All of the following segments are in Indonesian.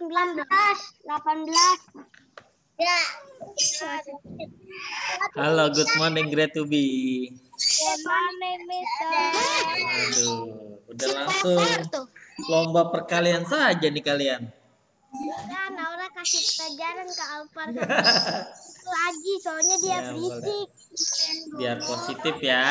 18. 18. Ya. Halo, good morning, great to be. Good morning, Mister. Aduh, udah langsung lomba perkalian saja nih kalian. Ya, Naura kasih pelajaran ke Alvar lagi, soalnya dia Ya, boleh. berisik. Biar positif ya.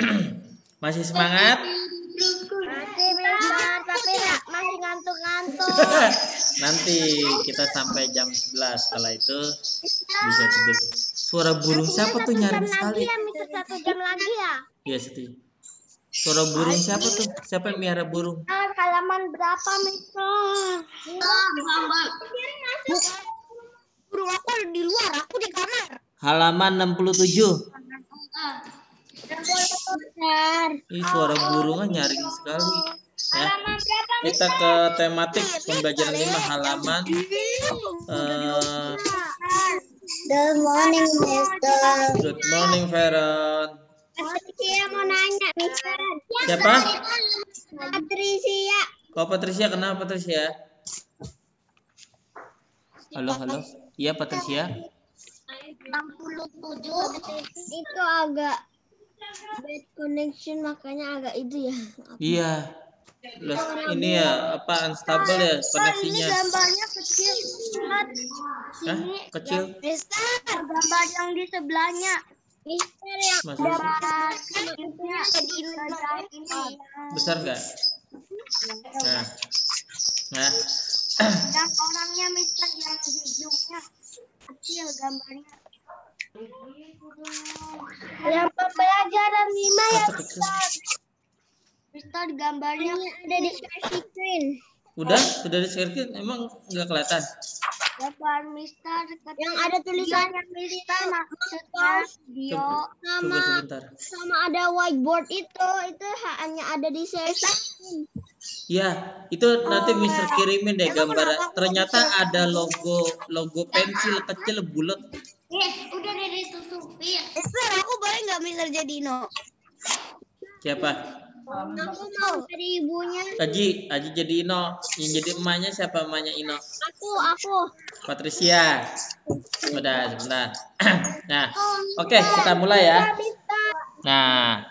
Masih semangat? Masih, Mister, tapi nggak masih ngantuk-ngantuk. Nanti kita sampai jam 11. Setelah itu bisa tidur. Suara burung siapa tuh nyaring sekali? ya, Mister, satu jam lagi ya. Iya, setuju. Suara burung siapa tuh? Siapa yang miara burung? Ah, halaman berapa, Mister? Burung aku ada di luar, aku di kamar. Halaman 67. Mister. Ih, suara burungnya nyaring sekali. Ya. Kita ke tematik pembelajaran 5 halaman eh, Good morning, Mister. Good morning, Veron. Patricia mau nanya, Mister. Siapa? Patricia. Oh, Patricia, kenapa Patricia? Halo, halo. Iya, Patricia. 67 itu agak bad connection makanya agak itu ya. Iya. Les- ini ya apa unstable ya koneksinya. gambarnya kecil. Hah? Kecil? Mister, gambar yang di sebelahnya. Mister yang ini. Besar nggak? Nah. Nah. Dan orangnya Mister yang di ujungnya kecil gambarnya. Yang pembelajaran lima ya kecil? Mister gambarnya ada di screen. Udah? Sudah di share Emang nggak kelihatan? Gambar Mister yang ada tulisannya Mister maksudnya bio Coba, sama sebentar. sama ada whiteboard itu itu hanya ada di screen. Iya, itu nanti Mister kirimin deh gambar. Ternyata ada logo logo pensil kecil bulat. Eh, udah deh ditutupin. Mister, aku boleh nggak Mister jadi no? Siapa? Aku mau dari ibunya. Aji, Aji jadi Ino. Yang jadi emaknya siapa emaknya Ino? Aku, aku. Patricia. Udah, sebentar. nah, oke kita mulai ya. Nah,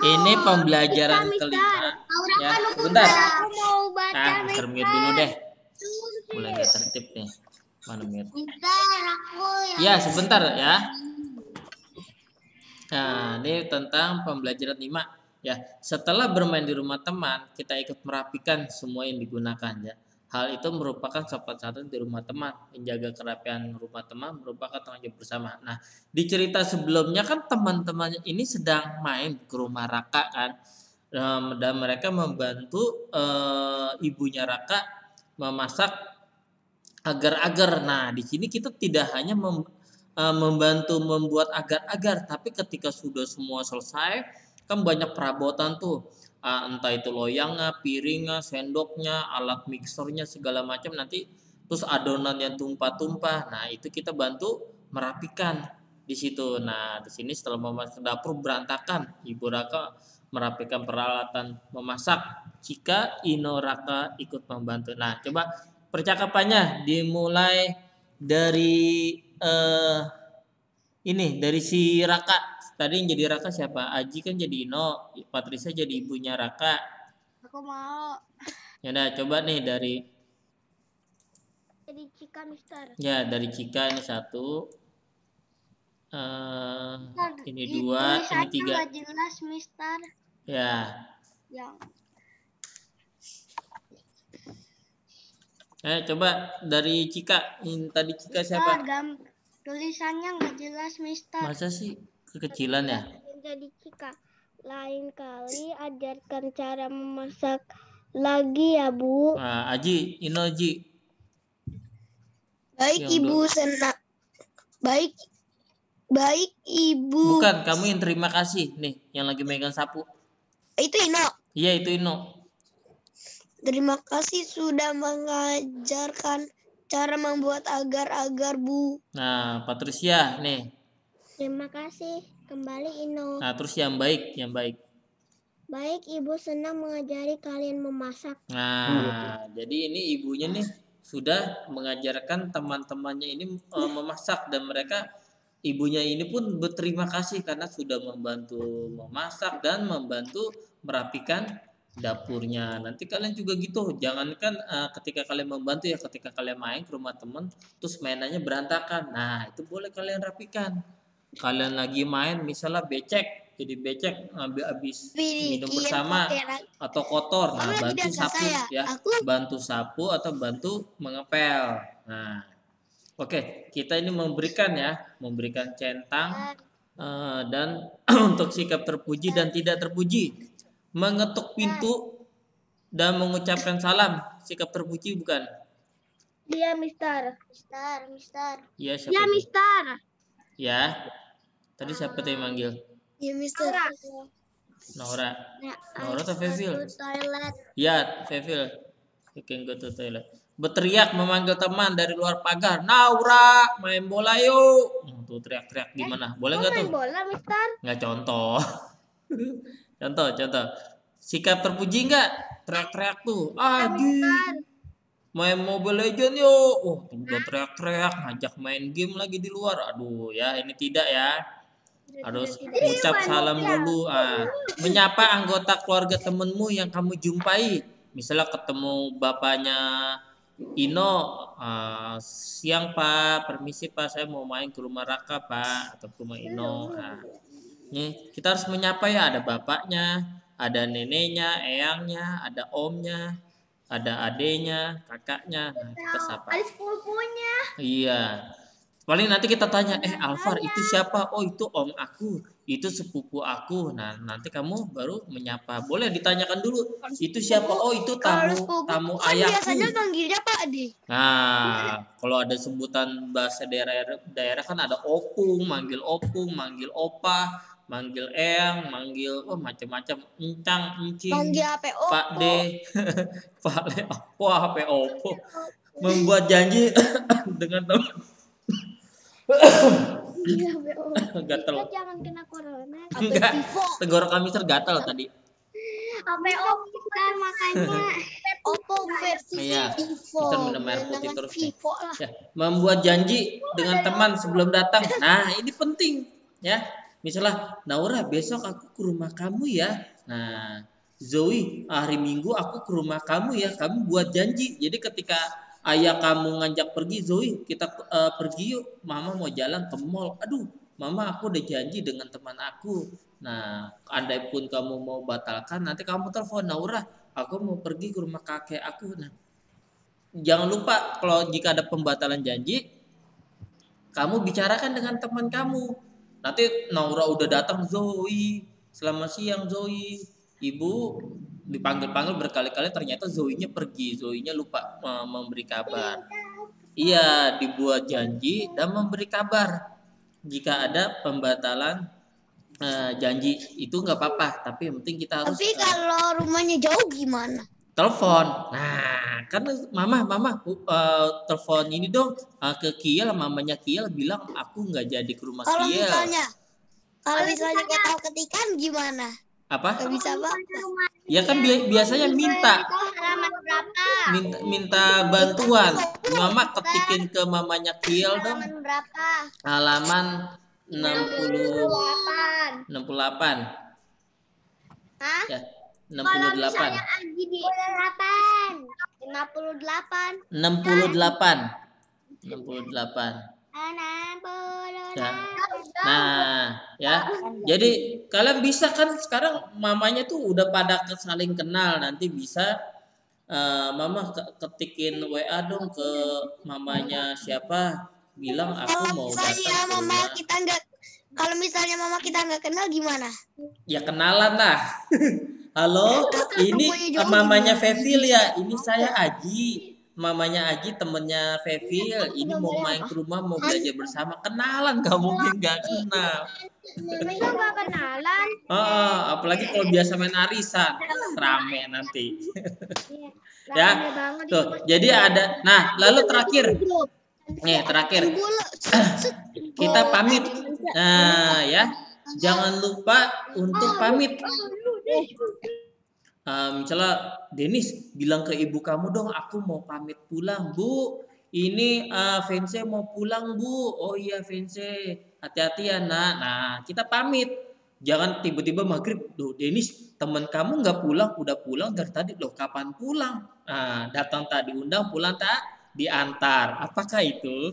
ini pembelajaran kelima. Ya, sebentar. Aku mau baca Nah, mute dulu deh. Mulai nggak tertib nih. Mana mute? Ya. Ya, sebentar ya. Nah, ini tentang pembelajaran 5 ya. Setelah bermain di rumah teman, kita ikut merapikan semua yang digunakan ya. Hal itu merupakan sopan santun di rumah teman. Menjaga kerapian rumah teman merupakan tanggung jawab bersama. Nah, di cerita sebelumnya kan teman-temannya ini sedang main ke rumah Raka kan. Dan mereka membantu eh, ibunya Raka memasak agar-agar. Nah, di sini kita tidak hanya mem- eh, membantu membuat agar-agar, tapi ketika sudah semua selesai, kan banyak perabotan tuh. Ah, entah itu loyangnya, piringnya, sendoknya, alat mixernya segala macam nanti terus adonan yang tumpah-tumpah. Nah, itu kita bantu merapikan di situ. Nah, di sini setelah memasak dapur berantakan, Ibu Raka merapikan peralatan memasak. Jika Ino Raka ikut membantu. Nah, coba percakapannya dimulai dari eh ini dari si Raka. Tadi yang jadi Raka siapa? Aji kan jadi Ino, Patricia jadi ibunya Raka. Aku mau Ya udah coba nih dari jadi Cika, Mister. ya dari Cika ini satu. eh ini dua, ini tulisannya tiga. jelas, Mister. Ya, Yang eh coba dari Cika. Ini tadi Cika Mister, siapa? gam- tulisannya nggak jelas, Mister. Masa sih kekecilan ya? Jadi Cika. Lain kali ajarkan cara memasak lagi ya, Bu. Nah, Aji, Ino Aji. Baik, Yang Ibu Sena. Baik. Baik, Ibu. Bukan, kamu yang terima kasih nih, yang lagi megang sapu. Itu Ino. Iya itu Ino. Terima kasih sudah mengajarkan cara membuat agar-agar, Bu. Nah, Patricia nih. Terima kasih. Kembali Ino. Nah, terus yang baik, yang baik. Baik, Ibu senang mengajari kalian memasak. Nah, jadi ini ibunya nih sudah mengajarkan teman-temannya ini uh, memasak dan mereka ibunya ini pun berterima kasih karena sudah membantu memasak dan membantu merapikan dapurnya. Nanti kalian juga gitu, jangankan uh, ketika kalian membantu ya ketika kalian main ke rumah teman terus mainannya berantakan. Nah, itu boleh kalian rapikan. Kalian lagi main misalnya becek, jadi becek ngambil habis minum bersama atau kotor. Nah, bantu sapu ya. Bantu sapu atau bantu mengepel. Nah, oke, okay, kita ini memberikan ya, memberikan centang uh, dan untuk sikap terpuji dan tidak terpuji mengetuk pintu dan mengucapkan salam sikap terpuji bukan? Iya, Mister. Mister, Mister. Iya, siapa? Iya, Mister. Ya. Tadi siapa tuh yang manggil? Iya, Mister. Nora. Nora. Ya, Nora atau Fevil? Iya, Fevil. You can go to toilet. Berteriak memanggil teman dari luar pagar. Naura, main bola yuk. Hmm, tuh teriak-teriak gimana? Boleh nggak tuh? Main bola, Mister. Nggak contoh. Contoh, contoh. Sikap terpuji enggak? Teriak-teriak tuh. Aji. Main Mobile Legend yuk. Oh, udah teriak-teriak, ngajak main game lagi di luar. Aduh, ya ini tidak ya. Harus ucap salam dulu. Ah, menyapa anggota keluarga temenmu yang kamu jumpai. Misalnya ketemu bapaknya Ino, uh, siang Pak, permisi Pak, saya mau main ke rumah Raka Pak, atau ke rumah Ino. Nah, Nih, kita harus menyapa ya ada bapaknya, ada neneknya, eyangnya, ada omnya, ada adenya, kakaknya. Nah, kita sapa. Ada sepupunya. Iya. Paling nanti kita tanya, eh Alvar itu siapa? Oh itu om aku, itu sepupu aku. Nah nanti kamu baru menyapa. Boleh ditanyakan dulu, itu siapa? Oh itu tamu tamu kan ayahku. Biasanya manggilnya Pak. Nah kalau ada sebutan bahasa daerah daerah kan ada opung, manggil opung, manggil opa manggil Eyang, manggil oh macam-macam encang, encing, manggil apa Pak D, Pak D, apa HP Oppo, membuat janji dengan teman. gatel. Jangan kena corona. Enggak. Tenggorokan Mister gatel tadi. Oppo kan makanya. Oppo versi iya. Mister minum air putih terus Ya, membuat janji dengan teman sebelum datang. Nah, ini penting ya misalnya Naura besok aku ke rumah kamu ya nah Zoe hari Minggu aku ke rumah kamu ya kamu buat janji jadi ketika ayah kamu ngajak pergi Zoe kita uh, pergi yuk. Mama mau jalan ke mall. Aduh mama aku udah janji dengan teman aku. Nah andai pun kamu mau batalkan nanti kamu telepon Naura. Aku mau pergi ke rumah kakek aku. Nah jangan lupa kalau jika ada pembatalan janji kamu bicarakan dengan teman kamu. Nanti Naura udah datang Zoe, selamat siang Zoe. Ibu dipanggil-panggil berkali-kali ternyata Zoe-nya pergi, Zoe-nya lupa memberi kabar. Iya, dibuat janji dan memberi kabar. Jika ada pembatalan uh, janji itu nggak apa-apa, tapi yang penting kita harus. Tapi uh, kalau rumahnya jauh gimana? telepon. Nah, kan mama, mama, uh, telepon ini dong uh, ke Kiel, mamanya Kiel bilang aku nggak jadi ke rumah kalau Kiel. Misalnya, kalau misalnya kita tahu ketikan gimana? Apa? Gak bisa apa? Ya kan bi biasanya minta. Minta, minta bantuan. Mama ketikin ke mamanya Kiel dong. Halaman 60 68. 68. Hah? Ya. 68. Kalau di 58. 58. 68. 68. Ya. Nah, ya. Jadi kalian bisa kan sekarang mamanya tuh udah pada saling kenal nanti bisa uh, mama ketikin WA dong ke mamanya siapa bilang aku mau datang mama kita nggak kalau misalnya mama kita nggak kenal gimana? Ya kenalan lah. Halo, ini mamanya Fevil ya. Ini saya Aji. Mamanya Aji temennya Fevil. Ini mau main ke rumah mau belajar bersama. Kenalan gak mungkin gak kenal. Masa gak kenalan? Oh, apalagi kalau biasa main arisan, rame nanti. ya, tuh. Jadi ada. Nah, lalu terakhir. Nih, terakhir. Kita pamit. Nah, ya. Jangan lupa untuk pamit. Eh, misalnya Denis bilang ke ibu kamu dong aku mau pamit pulang bu. Ini uh, Vence mau pulang bu. Oh iya Vence hati-hati ya nak. Nah kita pamit. Jangan tiba-tiba maghrib Duh Denis teman kamu nggak pulang? Udah pulang dari tadi. Loh kapan pulang? Nah datang tadi undang pulang tak diantar. Apakah itu?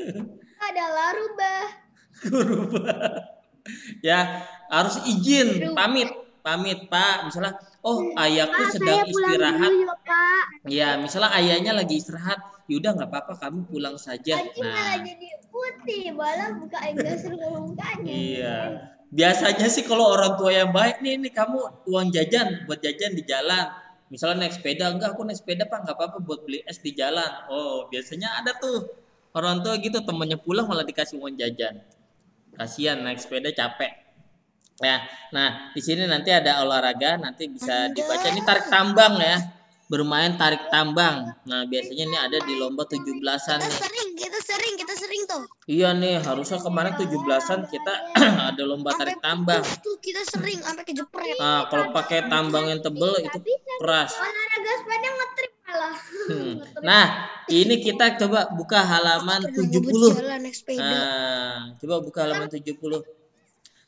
Adalah rubah. rubah. Ya harus izin pamit pamit pak. Misalnya oh ayahku Pak, sedang istirahat dulu ya, Pak. ya misalnya ayahnya lagi istirahat yaudah nggak apa-apa kamu pulang saja. Aji malah nah. jadi putih, malah buka enggak seru mukanya. iya. Biasanya sih kalau orang tua yang baik nih nih kamu uang jajan buat jajan di jalan. Misalnya naik sepeda enggak aku naik sepeda pak nggak apa-apa buat beli es di jalan. Oh biasanya ada tuh orang tua gitu temennya pulang malah dikasih uang jajan. Kasihan naik sepeda capek ya nah di sini nanti ada olahraga nanti bisa dibaca ini tarik tambang ya bermain tarik tambang nah biasanya ini ada di lomba 17-an Kita nih sering, kita sering, kita sering tuh. iya nih harusnya kemarin 17-an kita ada lomba tarik tambang Tuh kita sering sampai kejepret. nah kalau pakai tambang yang tebel itu keras Olahraga sepeda ngetrip malah. Hmm. nah ini kita coba buka halaman 70 Jalan naik sepeda. nah coba buka halaman 70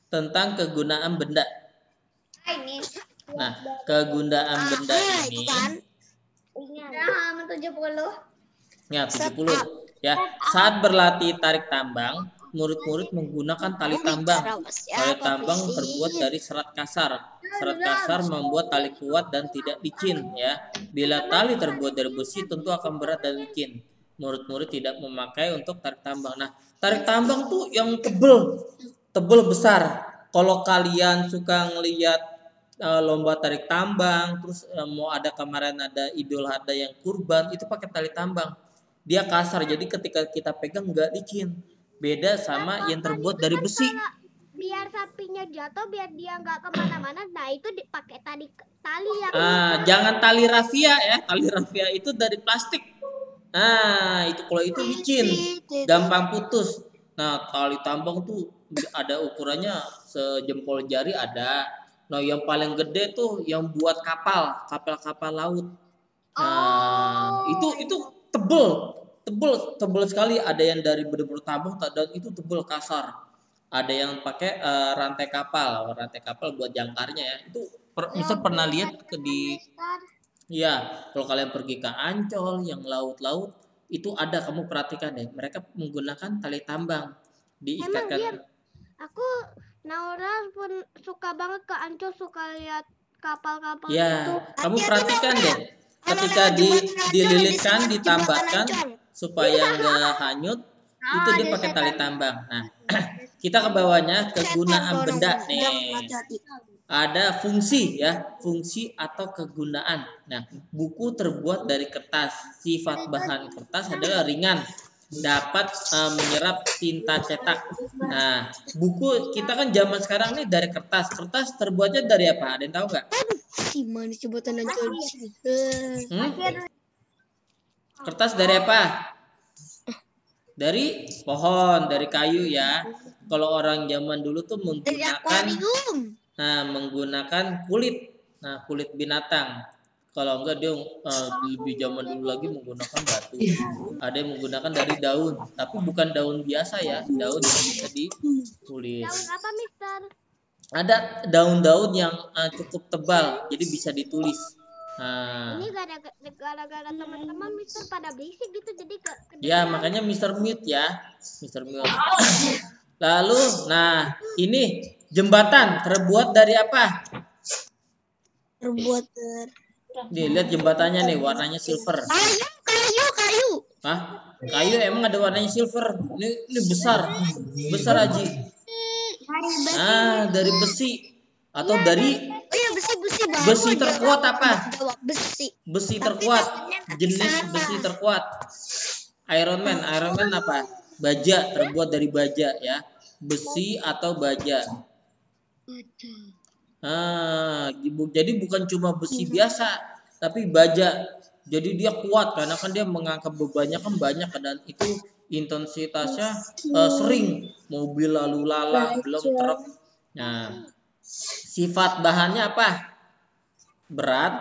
tentang kegunaan benda Ah, ini. nah kegunaan benda ini Udah halaman 70. Ya, 70. Ya, saat berlatih tarik tambang, murid-murid menggunakan tali tambang. Tali tambang terbuat dari serat kasar. Serat kasar membuat tali kuat dan tidak licin, ya. Bila tali terbuat dari besi, tentu akan berat dan licin. Murid-murid tidak memakai untuk tarik tambang. Nah, tarik tambang tuh yang tebel, tebel besar. Kalau kalian suka ngelihat eh, lomba tarik tambang, terus eh, mau ada kemarin ada idul adha yang kurban, itu pakai tali tambang. Dia kasar, jadi ketika kita pegang nggak licin. Beda sama yang terbuat dari besi. Biar sapinya jatuh, biar dia nggak ke mana-mana. Nah itu dipakai tali tali yang Ah, jangan tali rafia ya. Tali rafia itu dari plastik. Nah, itu kalau itu licin, gampang putus. Nah, tali tambang tuh ada ukurannya sejempol jari ada. Nah, yang paling gede tuh yang buat kapal, kapal-kapal laut. Nah, itu itu tebel, tebel, tebel sekali. Ada yang dari bener-bener tambang dan itu tebel kasar. Ada yang pakai eh, rantai kapal, rantai kapal buat jangkarnya ya. Itu per, Mister pernah lihat ke di Iya, kalau kalian pergi ke Ancol yang laut-laut itu ada kamu perhatikan deh. Mereka menggunakan tali tambang diikatkan. Iya? Aku Naura pun suka banget ke Ancol suka lihat kapal-kapal itu. Ya, kamu perhatikan deh. Ketika di, dililitkan, ditambatkan supaya nggak hanyut, itu dia pakai tali tambang. Nah, kita ke bawahnya kegunaan benda nih. Ada fungsi ya, fungsi atau kegunaan. Nah, buku terbuat dari kertas. Sifat bahan kertas adalah ringan, dapat uh, menyerap tinta cetak. Nah, buku kita kan zaman sekarang nih dari kertas. Kertas terbuatnya dari apa? Ada yang tahu nggak? Gimana di sini? Hmm? Kertas dari apa? Dari pohon, dari kayu ya. Kalau orang zaman dulu tuh menggunakan nah menggunakan kulit. Nah, kulit binatang. Kalau enggak dia eh, lebih zaman dulu lagi menggunakan batu. Ada yang menggunakan dari daun, tapi bukan daun biasa ya, daun yang bisa ditulis. Daun apa, Mister? Ada daun-daun yang eh, cukup tebal, jadi bisa ditulis. Nah, Ini gara- gara-gara teman-teman Mister pada berisik gitu jadi ke Ya, makanya Mr. Mute ya. Mr. Mute. Lalu, nah, ini jembatan terbuat dari apa? terbuat Nih, lihat jembatannya nih, warnanya silver. kayu, kayu, kayu. Hah? Kayu emang ada warnanya silver. Ini, ini besar. Besar Aji. Ah, dari besi atau dari Oh iya besi besi besi aja. terkuat apa? Besi. Besi terkuat. Jenis besi terkuat. Iron Man, Iron Man apa? Baja, terbuat dari baja ya. Besi atau baja. Ah, jadi bukan cuma besi biasa, tapi baja. Jadi dia kuat karena kan dia mengangkat bebannya kan banyak dan itu intensitasnya eh, sering mobil lalu lalang belum truk. Nah, sifat bahannya apa? berat,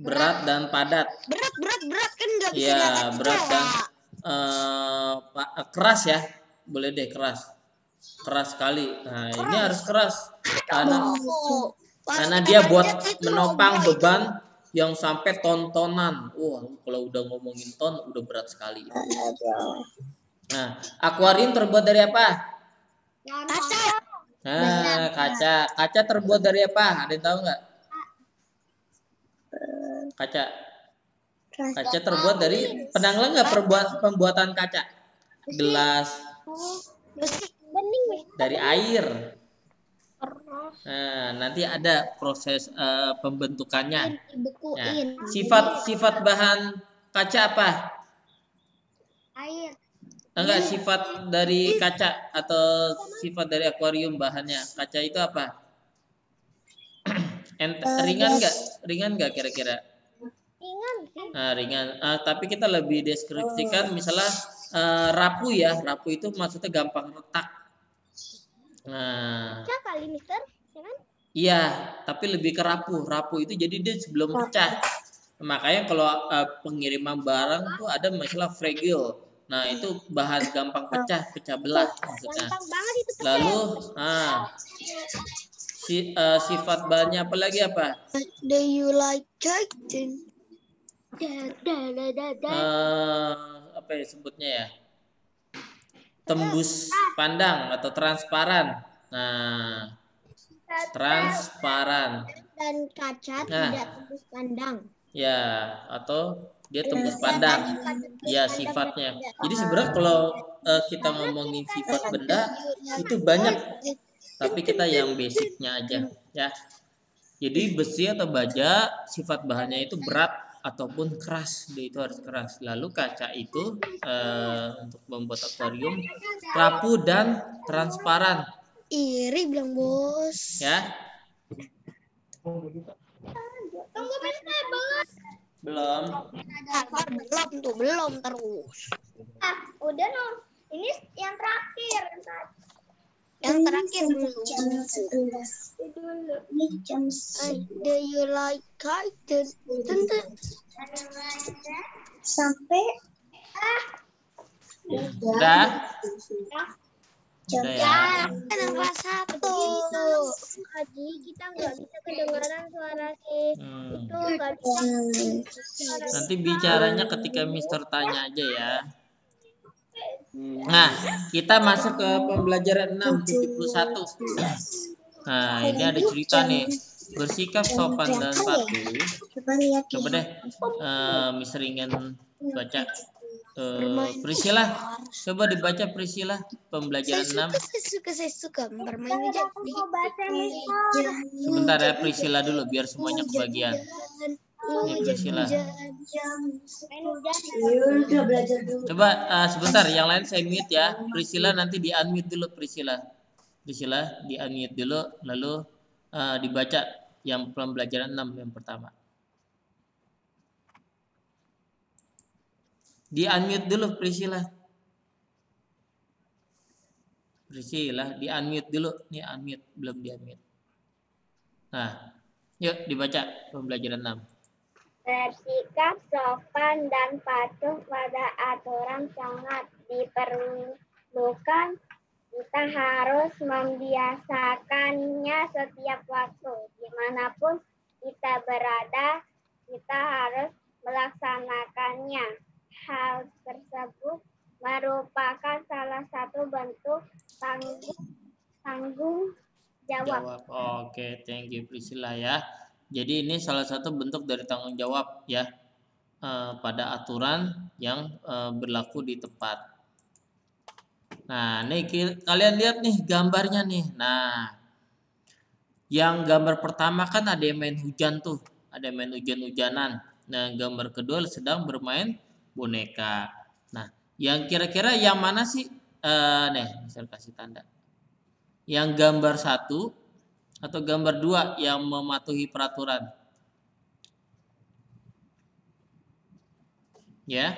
berat dan padat. Berat, berat, berat kan nggak bisa Iya, berat dan pa- keras ya. Boleh deh keras. Keras sekali. Nah, ini harus keras. Karena Oh, karena dia buat menopang beban yang sampai ton-tonan. Wah, kalau udah ngomongin ton udah berat sekali. Nah, akuarium terbuat dari apa? Kaca. Nah, kaca. Kaca terbuat dari apa? Ada yang tahu nggak? Kaca. Kaca terbuat dari pernah nggak perbuat pembuatan kaca? Gelas Besi. Dari air. Nah, nanti ada proses eh, pembentukannya. Nah, Dibekuin. sifat sifat bahan kaca apa? Air. Enggak sifat dari kaca atau sifat dari akuarium bahannya. Kaca itu apa? Ent ringan nggak? Ringan nggak kira-kira? Ringan. Nah, ringan. Ah, tapi kita lebih deskripsikan misalnya eh, rapuh ya. Rapuh itu maksudnya gampang retak. Nah, Kaca kali mister. Ya kan? iya, tapi lebih ke rapuh. Rapuh itu jadi dia sebelum pecah. Makanya kalau eh, pengiriman barang tuh ada masalah fragile. Nah, itu bahan gampang pecah, pecah belah maksudnya. Gampang banget itu pecah. Lalu, ah, si, eh, sifat bahannya apa lagi apa? Do you like chicken? Eh, apa ya sebutnya ya? Tembus pandang atau transparan. Nah, transparan. Dan kaca Nah. tidak tembus pandang. Ya, atau dia tembus pandang. Ya, sifatnya. Jadi sebenarnya kalau eh, kita ngomongin sifat benda itu banyak, tapi kita yang basicnya aja, ya. Jadi besi atau baja sifat bahannya itu berat ataupun keras, dia itu harus keras. Lalu kaca itu eh, untuk membuat akuarium rapuh dan transparan, Iri bilang bos. ya. Tunggu mister bos. Belum. belum tuh belum terus. Ah, udah no. Ini yang terakhir. Yang terakhir do you like chicken? Tentu. Sampai Udah? Udah ya. Kan yang kelas satu. Haji kita nggak bisa kedengaran suara si Hmm. itu nggak bisa. Nanti bicaranya ketika Mister tanya aja ya. Nah, kita masuk ke pembelajaran 6.71. Nah, ini ada cerita nih. Bersikap sopan dan patuh. Coba deh, eh, Mister ingin baca. Eh, Priscilla, coba dibaca Priscilla pembelajaran 6. Saya suka, saya suka bermain meja. Sebentar ya Priscilla dulu biar semuanya kebagian. Ini Priscilla. Dulu. Coba eh, sebentar, yang lain saya mute ya. Priscilla nanti di unmute dulu Priscilla. Priscilla di unmute dulu, lalu eh, dibaca yang pembelajaran 6 yang pertama. Di unmute dulu Priscilla. Priscilla di unmute dulu. Nih unmute, belum di unmute. Nah, yuk dibaca pembelajaran 6. Bersikap sopan dan patuh pada aturan sangat diperlukan. Kita harus membiasakannya setiap waktu. Di mana pun kita berada, kita harus melaksanakannya. Hal tersebut merupakan salah satu bentuk tanggung, tanggung jawab. jawab. Oke, thank you Priscilla ya. Jadi ini salah satu bentuk dari tanggung jawab ya eh, pada aturan yang eh, berlaku di tempat. Nah, nih kalian lihat nih gambarnya nih. Nah, yang gambar pertama kan ada yang main hujan tuh, ada yang main hujan-hujanan. Nah, gambar kedua sedang bermain boneka. Nah, yang kira-kira yang mana sih? Eh, nih, bisa kasih tanda yang gambar satu atau gambar dua yang mematuhi peraturan ya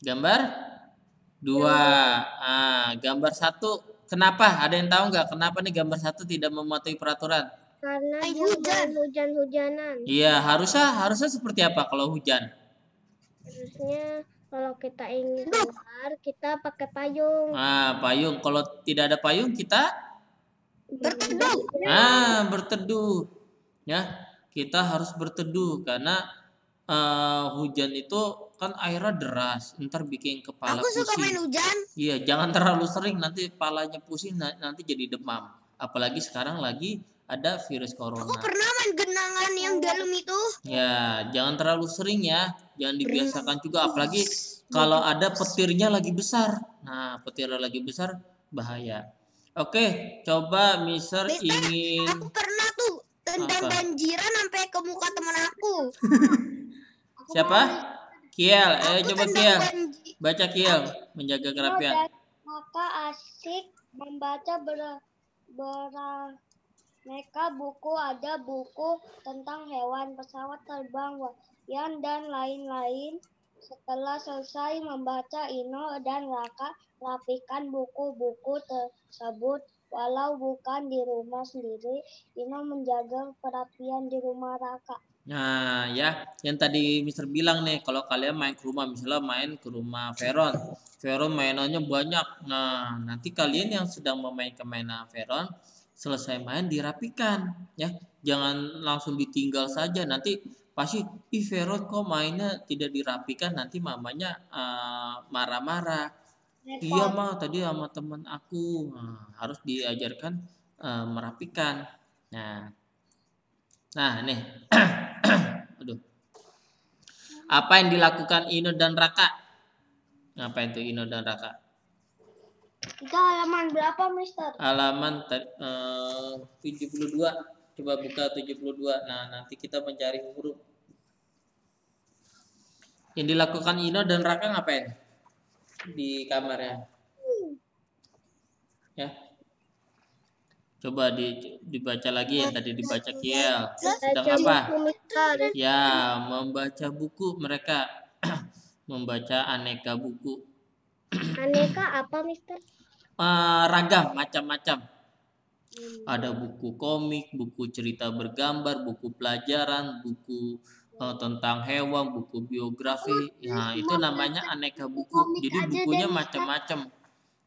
gambar dua ah gambar satu kenapa ada yang tahu nggak kenapa nih gambar satu tidak mematuhi peraturan Karena hujan. main hujan-hujanan. Iya, harusnya harusnya seperti apa kalau hujan? Harusnya kalau kita ingin keluar, kita pakai payung. Ah, payung. Kalau tidak ada payung kita Berteduh. ah berteduh. Ya, kita harus berteduh karena eh, hujan itu kan airnya deras, ntar bikin kepala Aku suka main pusing. hujan. Iya, jangan terlalu sering nanti kepalanya pusing na- nanti jadi demam. Apalagi sekarang lagi ada virus Aku corona. pernah main genangan yang dalam itu. Ya, jangan terlalu sering ya. Jangan dibiasakan juga apalagi kalau ada petirnya lagi besar. Nah, petirnya lagi besar bahaya. Oke, coba Mister Mister, ingin Aku pernah tuh tendang Apa? banjiran sampai ke muka teman aku. siapa? Kiel, eh Aku coba Kiel. banji- Baca Kiel menjaga kerapian. Maka asik membaca ber, beraneka buku ada buku tentang hewan, pesawat terbang, wayan dan lain-lain. Setelah selesai membaca Ino dan Raka rapikan buku-buku tersebut. Walau bukan di rumah sendiri, Ino menjaga kerapian di rumah Raka. Nah, ya, yang tadi Mister bilang nih, kalau kalian main ke rumah, misalnya main ke rumah Veron, Veron mainannya banyak. Nah, nanti kalian yang sedang memainkan mainan Veron, selesai main dirapikan, ya, jangan langsung ditinggal saja. Nanti pasti, ih Veron kok mainnya tidak dirapikan, nanti mamanya eh, Iya mah, tadi sama teman aku Nah, harus diajarkan eh, merapikan. Nah, Nah, nih. Aduh. Apa yang dilakukan Ino dan Raka? Ngapain tuh Ino dan Raka? Itu halaman berapa, Mister? Halaman eh, 72. Coba buka 72. Nah, nanti kita mencari huruf. Yang dilakukan Ino dan Raka ngapain? Di kamarnya. Ya. Coba di, dibaca lagi yang tadi dibaca Kiel. Sedang apa? Ya, membaca buku mereka membaca aneka buku Aneka apa, Mister? Eh, ragam macam-macam. Ada buku komik, buku cerita bergambar, buku pelajaran, buku tentang hewan, buku biografi. Ya, itu namanya aneka buku. Jadi bukunya macam-macam.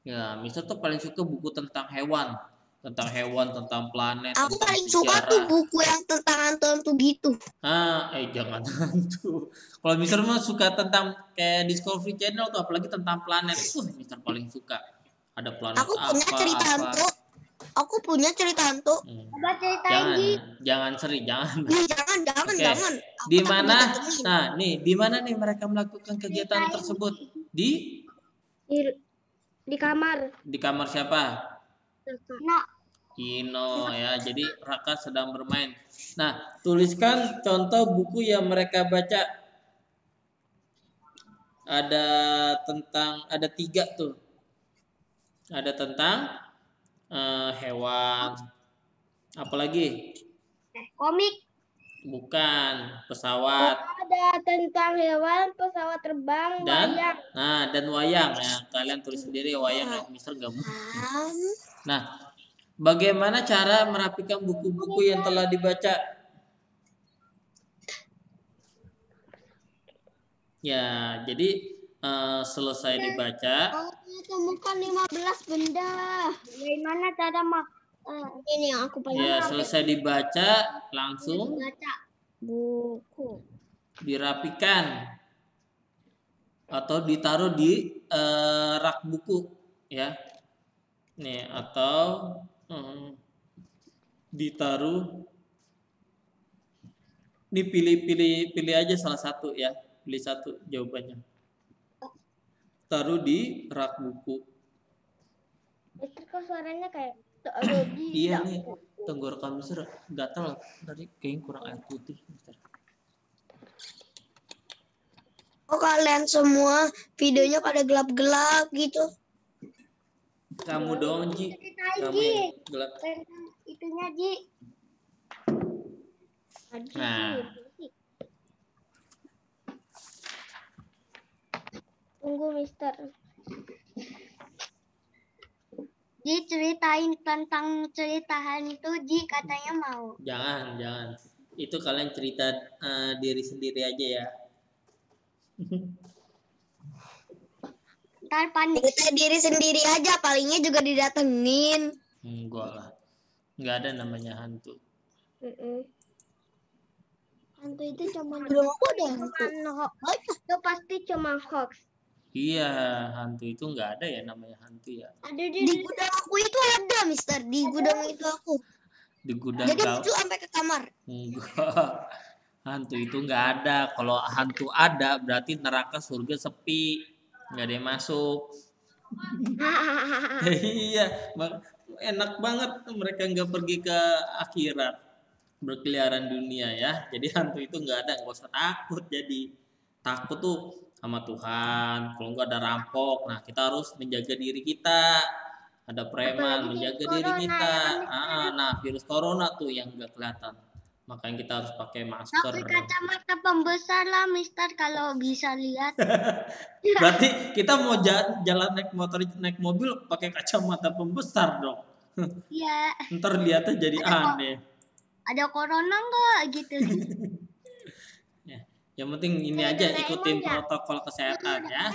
Ya, Mister tuh paling suka buku tentang hewan, tentang hewan, tentang planet, Aku tentang paling suka sejarah. tuh buku yang tentang hantu-hantu gitu. Ah, eh jangan hantu. Kalau Mister mah suka tentang kayak Discovery Channel tuh apalagi tentang planet. Uh, Mister paling suka. Ada planet Aku apa punya cerita apa. hantu. Aku punya cerita hantu. Hmm. Coba ceritain, Jangan, Ji. jangan seri, jangan. Nih, jangan, jangan, Oke. jangan. Aku Di mana? Nah, nih, di mana nih mereka melakukan kegiatan tersebut? Di Di, di kamar. di kamar siapa? Nah, Ino ya. Jadi Raka sedang bermain. Nah, tuliskan contoh buku yang mereka baca. Ada tentang ada tiga tuh. Ada tentang eh, hewan. Apalagi? komik Bukan pesawat ada tentang hewan, pesawat terbang, dan wayang. nah dan wayang ya. Kalian tulis sendiri wayang ya. Mister gak. Am, Nah, bagaimana cara merapikan buku-buku yang telah dibaca? Ya, jadi eh, selesai dibaca, Aku temukan 15 benda. Bagaimana cara mak ini yang aku paling ya selesai dibaca langsung baca buku. dirapikan atau ditaruh di eh, rak buku, ya. Nih, atau hmm, ditaruh ini pilih pilih pilih aja salah satu ya pilih satu jawabannya taruh di rak buku Itu kok suaranya kayak aduh, iya gila. nih tenggorokan mister gatal dari kayaknya kurang air putih mister Oh kalian semua videonya pada gelap-gelap gitu. kamu dong Ji kamu yang gelap itunya, Ji. Aduh, Nah. Ji. Tunggu, Mister. Diceritain tentang cerita hantu Ji katanya mau. Jangan, jangan. Itu kalian cerita eh, diri sendiri aja ya. Ntar panik. Cerita diri sendiri aja, palingnya juga didatengin. Enggak lah. Enggak ada namanya hantu. Hantu itu cuma Belum aku ada hantu. itu pasti cuma hoax. Iya, hantu itu enggak ada ya namanya hantu ya. Ada Di gudang aku itu ada, Mister. Di gudang itu aku. Di gudang Jadi kau. aku sampai ke kamar. Enggak. Hantu itu enggak ada. Kalau hantu ada berarti neraka surga sepi. Enggak ada yang masuk. iya, enak banget mereka nggak pergi ke akhirat berkeliaran dunia ya. Jadi hantu itu nggak ada, nggak usah takut. Jadi takut tuh sama Tuhan. Kalau nggak ada rampok, nah kita harus menjaga diri kita. Ada preman Apalagi menjaga virus diri corona kita. ya kan, Ah, nah virus corona tuh yang nggak kelihatan. Makanya kita harus pakai masker. Pakai kacamata pembesar lah, Mister, kalau bisa lihat. Berarti kita mau ja- jalan naik motor naik mobil pakai kacamata pembesar dong. Iya, Ntar lihatnya jadi Ada aneh. ada corona nggak gitu? Ya, yang penting ini aja ikutin ya? protokol kesehatan ya.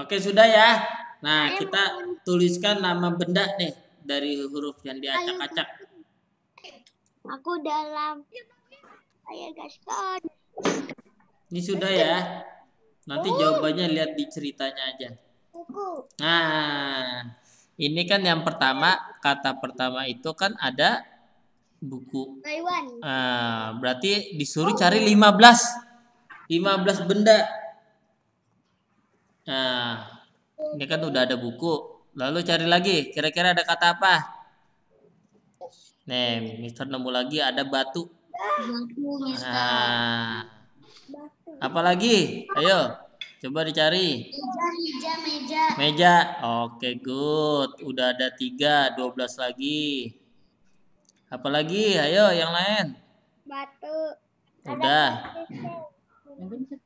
Oke sudah ya. Nah kita tuliskan nama benda nih dari huruf yang diacak-acak. Aku dalam. Ayo. Ini sudah ya. Nanti jawabannya lihat di ceritanya aja. Nah, ini kan yang pertama kata pertama itu kan ada buku. Taiwan. Ah, berarti disuruh cari 15. 15 benda. Nah, ini kan udah ada buku. Lalu cari lagi, kira-kira ada kata apa? Nih, Mister nemu lagi ada batu. Buku, Nah, apa lagi? Ayo, coba dicari. Meja, meja. Meja. Oke, good. Udah ada tiga, 12 lagi. Apa lagi? Ayo, yang lain. Batu. Udah.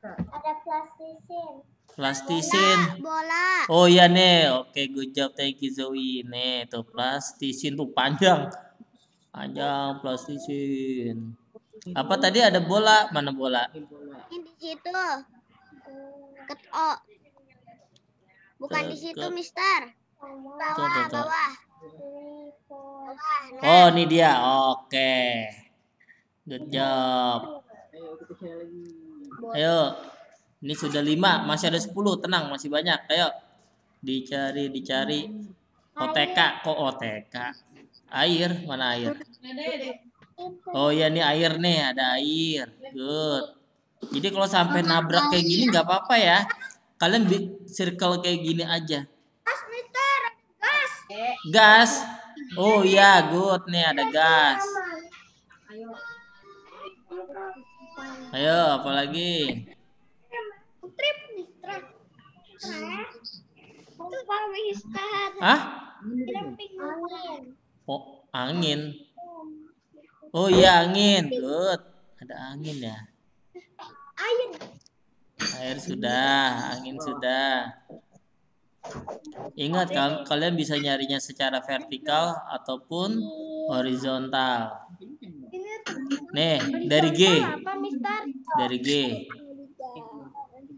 Ada plastisin. Plastisin. Bola. Oh iya nih, oke good job, thank you Zoe. Nih, tuh plastisin tuh panjang. Panjang plastisin. Apa tadi ada bola? Mana bola? Ini di situ. Ket O. Bukan di situ. Mister. Bawah, bawah. Oh, ini dia. Oke. Good job. Ayo. Ini sudah lima, masih ada 10. Tenang, masih banyak. Ayo. Dicari, dicari. OTK, kok OTK? Air, mana air? Oh iya nih air nih, ada air. Good. Jadi kalau sampai nabrak kayak gini nggak apa-apa ya. Kalian di circle kayak gini aja. Gas. Oh iya, good nih ada gas. Ayo, apalagi? Trip, Mister. Itu Pak Mister. Hah? Oh, angin. Oh iya, angin. Good. Ada angin ya. Air. Air sudah, angin sudah. Ingat kal- kalian bisa nyarinya secara vertikal ataupun horizontal. Nih, dari G, Apa, dari G.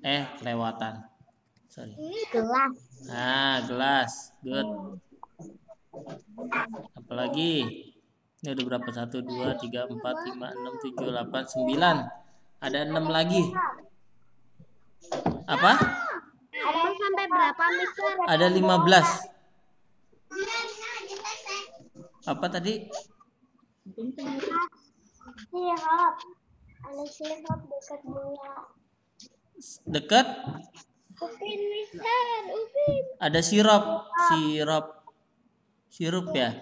Eh, kelewatan. Sorry. Ini gelas. Nah, gelas. Good. Apalagi? Ini udah berapa? 1, 2, 3, 4, 5, 6, 7, 8, 9. Ada 6 lagi. Apa? Ada sampai berapa, Mister? Ada 15. Apa tadi? Sirop. Ada dekat. Dekat Upin, Mister. Upin. ada sirup. Sirup. Sirup ya?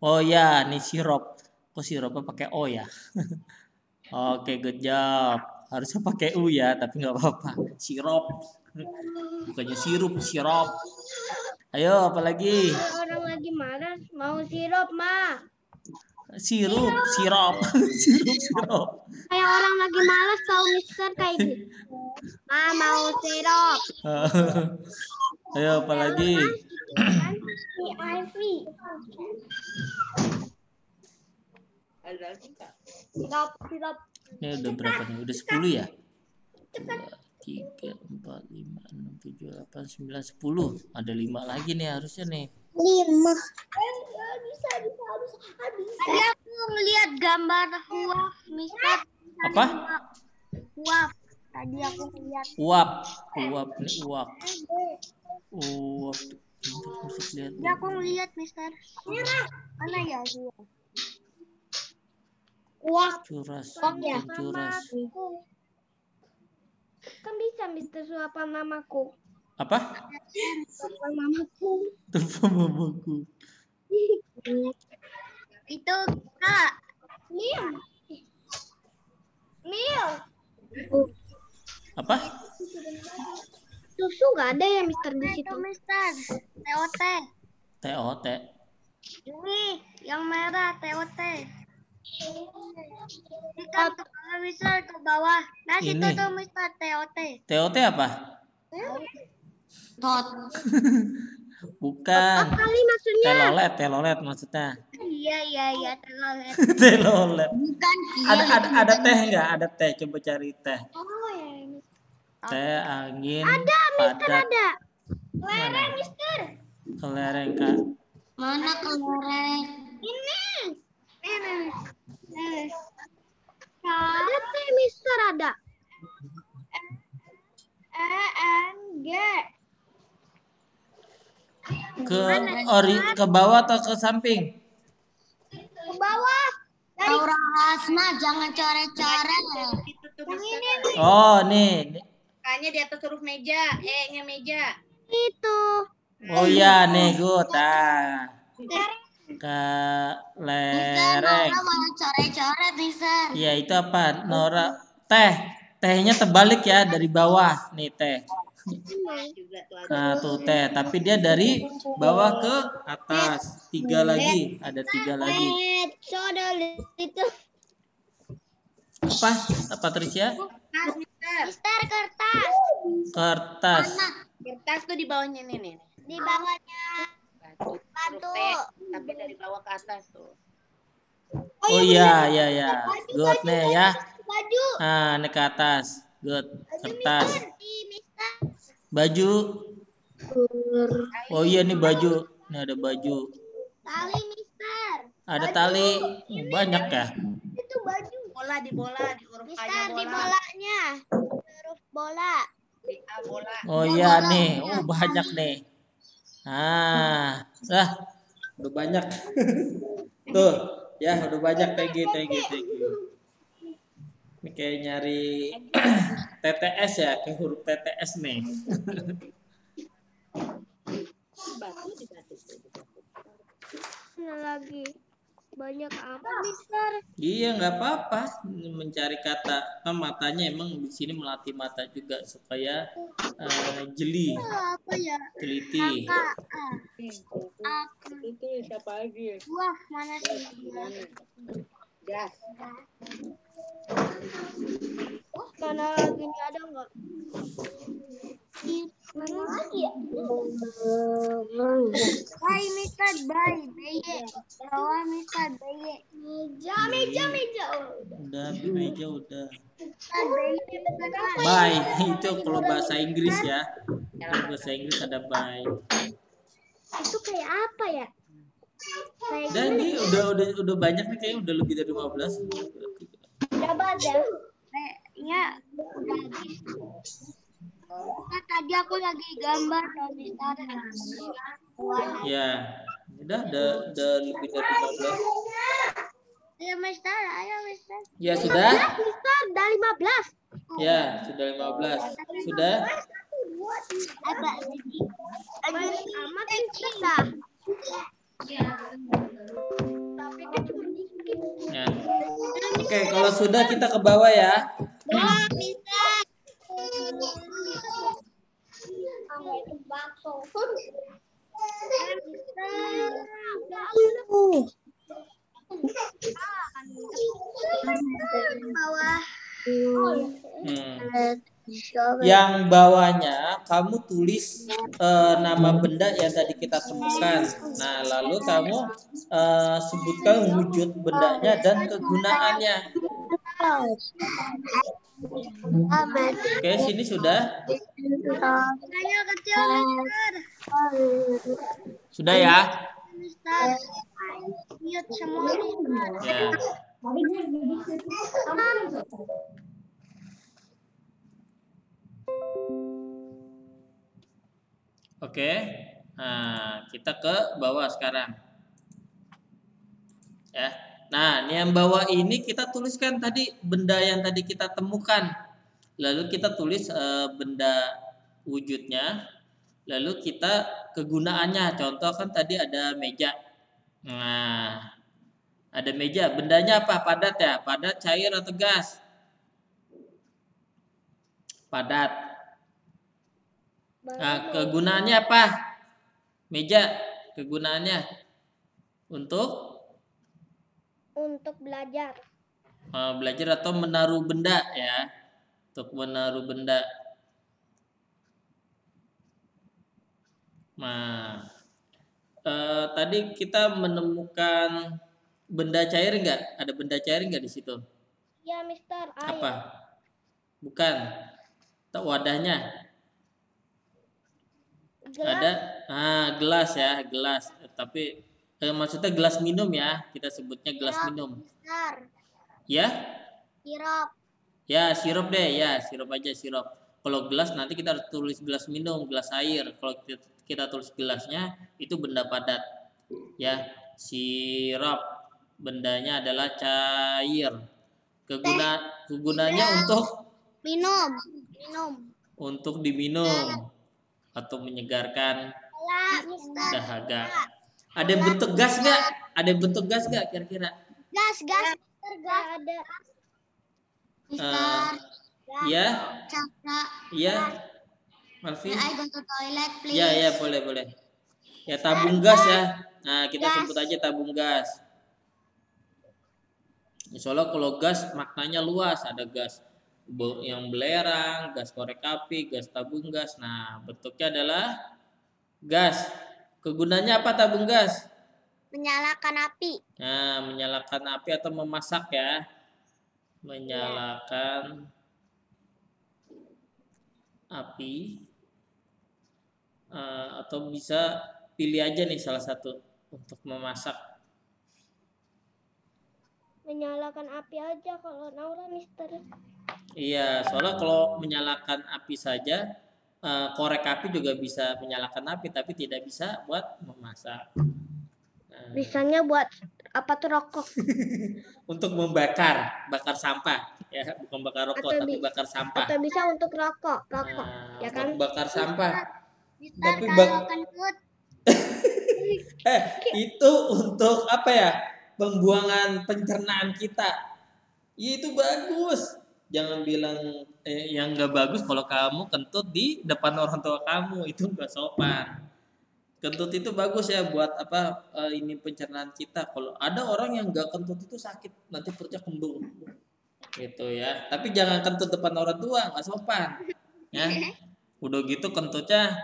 Oh ya, nih sirup. Kok sirupnya pakai O ya? Oke, good job. Harusnya pakai U ya, tapi nggak apa-apa. Sirup. Bukannya sirup, sirup. Ayo, apalagi? Orang lagi marah mau sirup, Ma. Sirup, sirop, sirup, sirop. Kayak orang lagi malas tahu Mister kayak gitu. Ah, mau sirup. Ayo apa lagi? Sirup. Ini udah berapa nih? Udah 10 ya? 2, 3, 4, 5, 6, 7, 8, 9, 10. Ada 5 lagi nih harusnya nih. Lima. Bisa, bisa, bisa. Tadi aku ngeliat gambar huaf, Mister. Apa? Huaf. Tadi aku ngeliat. Uap. Uap nih, uap. Uap. Mesti lihat. Tadi aku ngeliat, Mister. Mana ya huaf? Curas. ya? Curas. Kan bisa Mister suapan namaku. Apa? Suapan mamaku. Telepon mamaku. Itu kak. Mil. Mil. Apa? Susu nggak ada ya Mister di situ? Mister. TOT. TOT. Ini yang merah TOT. Ini kan kalau Mister ke bawah. Nah situ Ini. tuh Mister TOT. TOT apa? Tot. Bukan. Kali maksudnya. Telolet, telolet maksudnya. Iya iya iya telolet. telolet. Bukan Ada ada ada teh enggak? Ada teh. Coba cari teh. Oh ya. Teh angin Ada Mister padat ada. Mana? Lereng Mister. kelereng kak. Mana kelereng? Ini. Ini. Ini. Ada teh Mister ada. E N G. Ke ori ke bawah atau ke samping? Ke bawah. Dari Laura Hasna jangan coret-coret. yang ini nih. Oh, nih. nih. Kayaknya di atas huruf meja, E-nya meja. Itu. Oh iya, nih good. Ah. Ke Bisa lereng. Nora mau coret-coret bisa. Iya, itu apa? Nora teh. Tehnya terbalik ya dari bawah. Nih teh. Nah, tuh teh, tapi dia dari bawah ke atas. Tiga lagi, ada tiga lagi. Apa? Apa Mister. Mister kertas. Kertas. Kertas tuh di bawahnya nih nih. Di bawahnya. Batu. Huruf. T, tapi dari bawah ke atas tuh. Oh iya, iya, iya. Good nih ya. Baju. Nah, ini ke atas. Good. Kertas. Di. Baju. Oh iya nih baju. Ini ada baju. Tali Mister. Ada tali. Oh, banyak ya. Itu baju. Bola di bola, di huruf A-nya Mister di bola. bolanya. Huruf bola. Di A bola. Oh iya nih. Oh banyak nih. Ah, lah. Udah banyak. Tuh, ya udah banyak thank you, thank you, thank you. Ini kayak nyari TTS ya, kayak huruf TTS nih. Lagi? Banyak apa Mister? Iya nggak apa-apa mencari kata kan matanya emang di sini melatih mata juga supaya eh, jeli Apa ya? teliti A. A. Itu siapa lagi? Wah, mana sih? Gas. Mana lagi ada nggak? Mana lagi ya? Bye, Mister. Bye. Beye. Bawah, Mister. Beye. Meja, meja, meja. Udah meja udah bye itu kalau bahasa Inggris ya kalau bahasa Inggris ada bye Itu kayak apa ya? Dan ini udah udah udah banyak nih kayaknya udah lebih dari 15 Berapa ada? Kayaknya udah habis. Nah, tadi aku lagi gambar Mister. ya udah udah udah lebih dari 15 Ayo, Mister. Ayo, Mister. ya sudah Mister, udah 15. ya sudah 15 sudah Apa amat. Tapi kan dikit. ya oke kalau sudah kita ke bawah ya Wah, Mister. Hmm. Yang bawahnya kamu tulis eh, nama benda yang tadi kita temukan. Nah, lalu kamu eh, sebutkan wujud bendanya dan kegunaannya. Oke, sini sudah. Sudah ya? Ya. Oke. Nah, kita ke bawah sekarang. Ya. Nah, yang bawah ini kita tuliskan tadi benda yang tadi kita temukan. Lalu kita tulis eh, benda wujudnya. Lalu kita kegunaannya. Contoh kan tadi ada meja. Nah, ada meja. Bendanya apa? Padat ya? Padat, cair atau gas? Padat. Nah, kegunaannya apa? Meja. Kegunaannya untuk untuk belajar eh, belajar atau menaruh benda ya. Untuk menaruh benda. Nah, eh, tadi kita menemukan benda cair enggak? Ada benda cair enggak di situ? ya Mister air Apa? Bukan. Tak wadahnya. gelas Ada ah gelas ya, gelas. Tapi eh, maksudnya gelas minum ya. Kita sebutnya gelas Ya. minum. Mister Ya? sirup Ya, sirup deh, ya, sirup aja sirup. Kalau gelas nanti kita harus tulis gelas minum, gelas air. Kalau kita, kita tulis gelasnya itu benda padat. Ya, sirup bendanya adalah cair. Keguna kegunanya untuk minum minum untuk diminum atau menyegarkan Mister dahaga. Ada yang bentuk gas nggak? Ada yang bentuk gas nggak kira-kira? gas gas gas ada ya, Cakra iya. Malvi? I go to toilet please Ya, ya, boleh, boleh. Ya, tabung gas ya. Nah, kita sebut aja tabung gas. Ya, Soalnya kalau gas maknanya luas, ada gas yang belerang, gas korek api, gas tabung gas. Nah, bentuknya adalah gas. Kegunaannya apa tabung gas? menyalakan api Nah, menyalakan api atau memasak ya. Menyalakan api Eh, atau bisa pilih aja nih salah satu untuk memasak. menyalakan api aja kalau Naura Mister Iya, soalnya kalau menyalakan api saja eh, korek api juga bisa menyalakan api tapi tidak bisa buat memasak. Nah, bisanya buat apa tuh rokok untuk membakar, bakar sampah ya, bukan bakar rokok Atau tapi bakar sampah. atau bisa untuk rokok rokok Nah, ya untuk kan bakar sampah. Mister Tapi kalau bak- Eh, itu untuk apa ya? Pembuangan pencernaan kita. Ya, itu bagus. Jangan bilang eh, yang nggak bagus kalau kamu kentut di depan orang tua kamu itu nggak sopan. Kentut itu bagus ya buat apa eh, ini pencernaan kita. Kalau ada orang yang nggak kentut itu sakit nanti perutnya kembung. Gitu ya. Tapi jangan kentut depan orang tua nggak sopan. Ya. Udah gitu kentutnya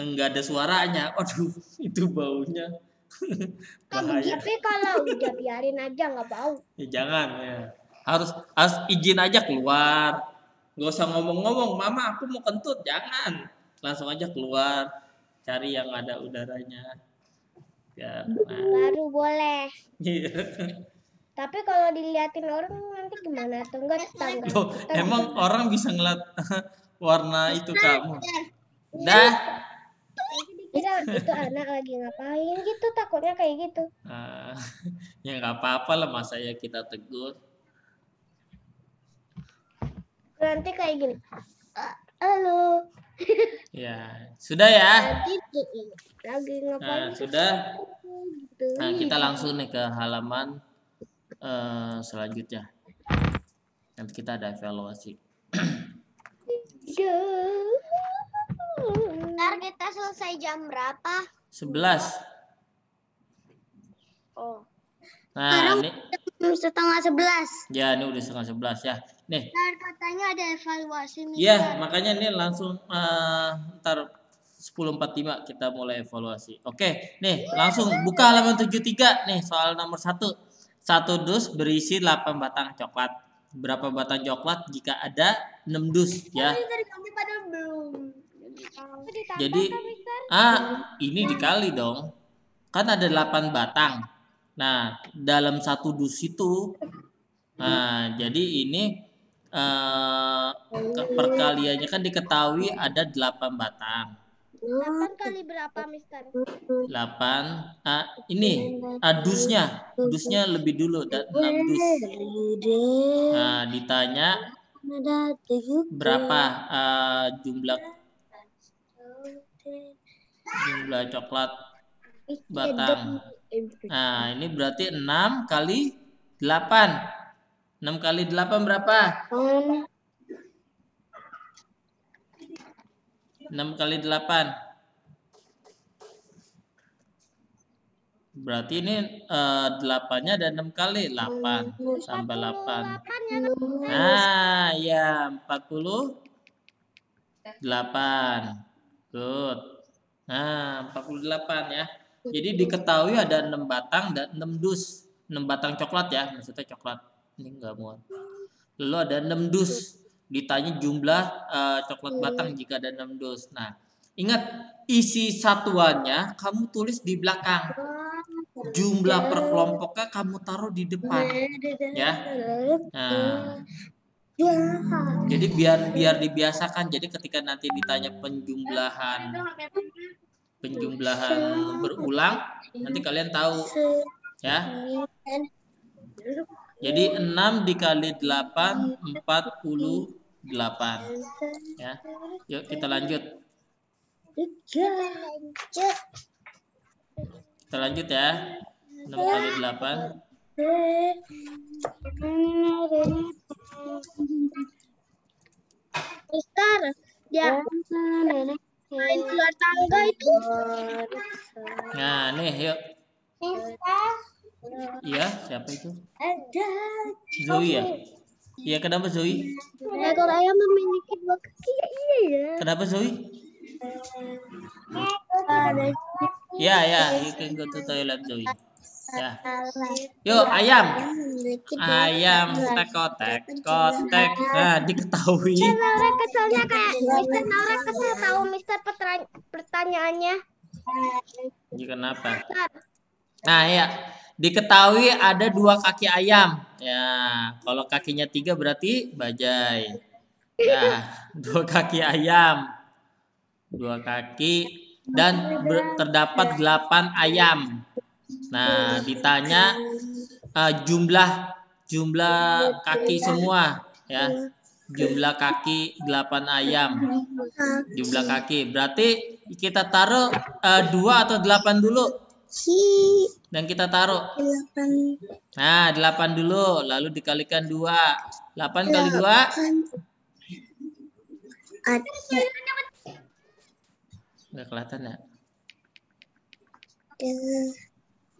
nggak ada suaranya. Aduh, itu baunya. Bahaya. tapi kalau udah biarin aja nggak bau Ya, jangan ya. Harus harus izin aja keluar. Gak usah ngomong-ngomong, "Mama, aku mau kentut." Jangan. Langsung aja keluar. Cari yang ada udaranya. Ya. Nah. baru boleh Iya. tapi kalau diliatin orang nanti gimana tuh enggak tetangga emang orang bisa ngeliat warna itu kamu? Dah. Kira itu anak lagi ngapain gitu takutnya kayak gitu Ah, ya nggak apa-apa lah masa ya kita tegur. Nanti kayak gini "Ah, halo Ya, sudah ya. lagi ngapain Nah, sudah. Nah, kita langsung nih ke halaman eh, selanjutnya. Nanti kita ada evaluasi. Ntar kita selesai jam berapa? 11. Oh. Nah, ini Setengah sebelas. ya ini udah setengah sebelas ya. Nih, Dan katanya ada evaluasi Iya, makanya ini langsung eh, ntar 10.45 kita mulai evaluasi. Oke, nih langsung buka halaman 73 nih soal nomor satu. Satu dus berisi 8 batang coklat. Berapa batang coklat jika ada 6 dus ya? Jadi ah ini dikali dong. Kan ada 8 batang. Nah, dalam satu dus itu nah jadi ini eh ke- perkaliannya kan diketahui ada 8 batang. 8 kali berapa, Mister? 8 ah, ini ah, dusnya dusnya lebih dulu dan 6 dus. Nah ditanya berapa ah, jumlah jumlah coklat batang. Nah ini berarti 6 kali 8 6 kali 8 berapa 6 kali 8 Berarti ini eh, 8-nya ada 6 kali 8 tambah 8. Nah, ya 48. Good. Nah, 48 ya. Jadi diketahui ada 6 batang dan 6 dus. 6 batang coklat ya, maksudnya coklat. Ini enggak muat. Lalu ada 6 dus. Ditanya jumlah eh, coklat batang jika ada 6 dus. Nah, ingat isi satuannya kamu tulis di belakang. Jumlah per kelompoknya kamu taruh di depan, ya. Nah, jadi biar biar dibiasakan. Jadi ketika nanti ditanya penjumlahan penjumlahan berulang, nanti kalian tahu, ya. Jadi 6 dikali 8 48 ya. Yuk kita lanjut. Kita lanjut ya. 6 kali 8 Mister, ya. Main keluar tangga itu. Nah, nih yuk. Mister, Iya, siapa itu? ada. Zoe ya? Iya, kenapa Zoe? Ekor ayam memiliki dua kaki. Iya ya. Kenapa Zoe? Ya, ya, you can go to toilet Zoe. Ya. Yuk, ayam. Ayam tekotek, kotek. Nah, diketahui. Naura keselnya kayak Mister Naura kesel tahu Mister pertanyaannya. Ini kenapa? Nah, ya. Diketahui ada dua kaki ayam. Ya, kalau kakinya tiga berarti bajai. Ya, dua kaki ayam. Dua kaki dan terdapat delapan ayam. Nah, ditanya eh, jumlah jumlah kaki semua ya. Jumlah kaki 8 ayam. Jumlah kaki. Berarti kita taruh dua atau 8 dulu dan kita taruh. Nah, 8 dulu, lalu dikalikan 2. 8 kali 2 Nggak kelihatan ya?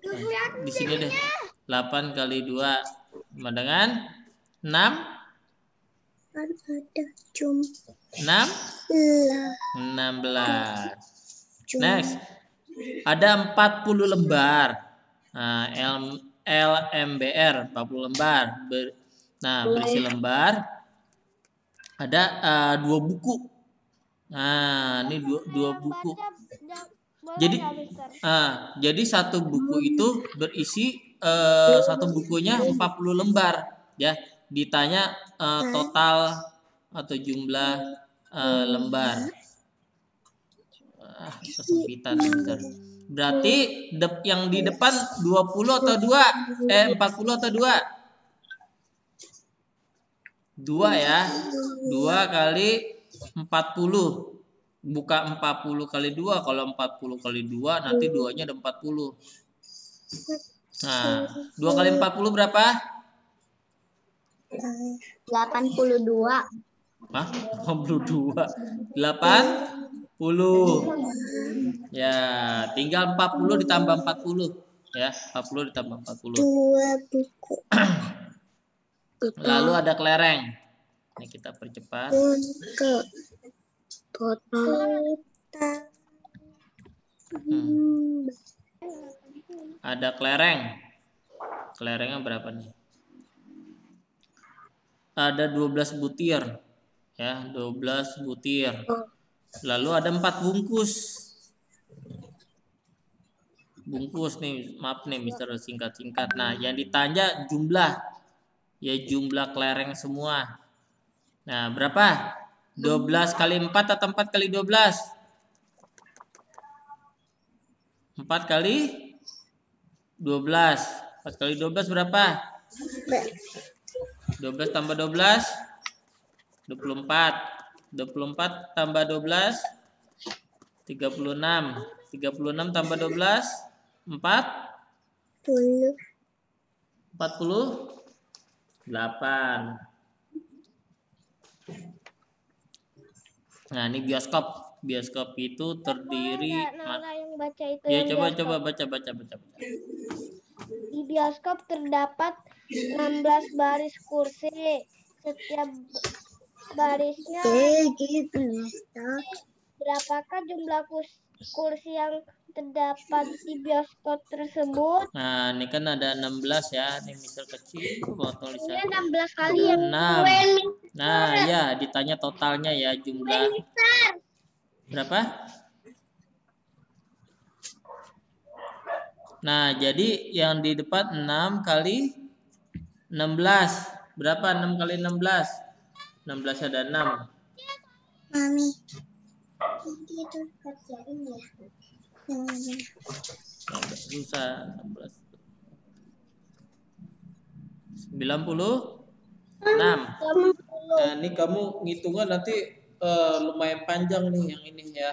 Nah, di sini deh. 8 kali 2 sama dengan 6 ada cum 6 lah 16. Next. Ada 40 lembar. Nah, L, LMBR 40 lembar. Ber- nah, berisi lembar. Ada eh, dua buku. Nah, ini dua, dua buku. Jadi ah, jadi satu buku itu berisi eh, satu bukunya 40 lembar ya. Ditanya eh, total atau jumlah eh, lembar. Ah, kesempitan Mister. Berarti dep- yang di depan 20 atau 2? Eh 40 atau 2? 2 ya. 2 kali 40. Buka 40 kali 2. Kalau 40 kali 2 nanti 2-nya ada 40. Nah, 2 kali 40 berapa? 82. Hah? 82. 80. Ya, tinggal 40 ditambah 40. Ya, 40 ditambah 40. Dua buku. Lalu ada kelereng. Ini kita percepat. Hmm. Ada kelereng. Kelerengnya berapa nih? Ada 12 butir. Ya, 12 butir. Lalu ada 4 bungkus. Bungkus nih, maaf nih Mister singkat-singkat. Nah, yang ditanya jumlah. Ya jumlah kelereng semua. Nah, berapa? 12 kali 4 atau 4 kali 12? 4 kali 12. 4 kali 12 berapa? 12 tambah 12 24. 24 tambah 12 36. 36 tambah 12 4 puluh 48. Nah, ini bioskop. Bioskop itu terdiri Nala yang baca itu Ya, yang coba bioskop. coba baca baca baca baca. Di bioskop terdapat 16 baris kursi. Setiap barisnya gitu berapakah jumlah kursi yang terdapat di bioskop tersebut? Nah, ini kan ada 16 ya. Ini misal kecil Ini tulisan 16 kali ya. 6. Nah, ya ditanya totalnya ya jumlah berapa? Nah, jadi yang di depan 6 kali 16. Berapa 6 kali 16? 16 ada 6. Mami nanti itu kerjain ya ini. Agak susah 16. 96. Nah, ini kamu ngitungnya nanti eh, lumayan panjang nih yang ini ya.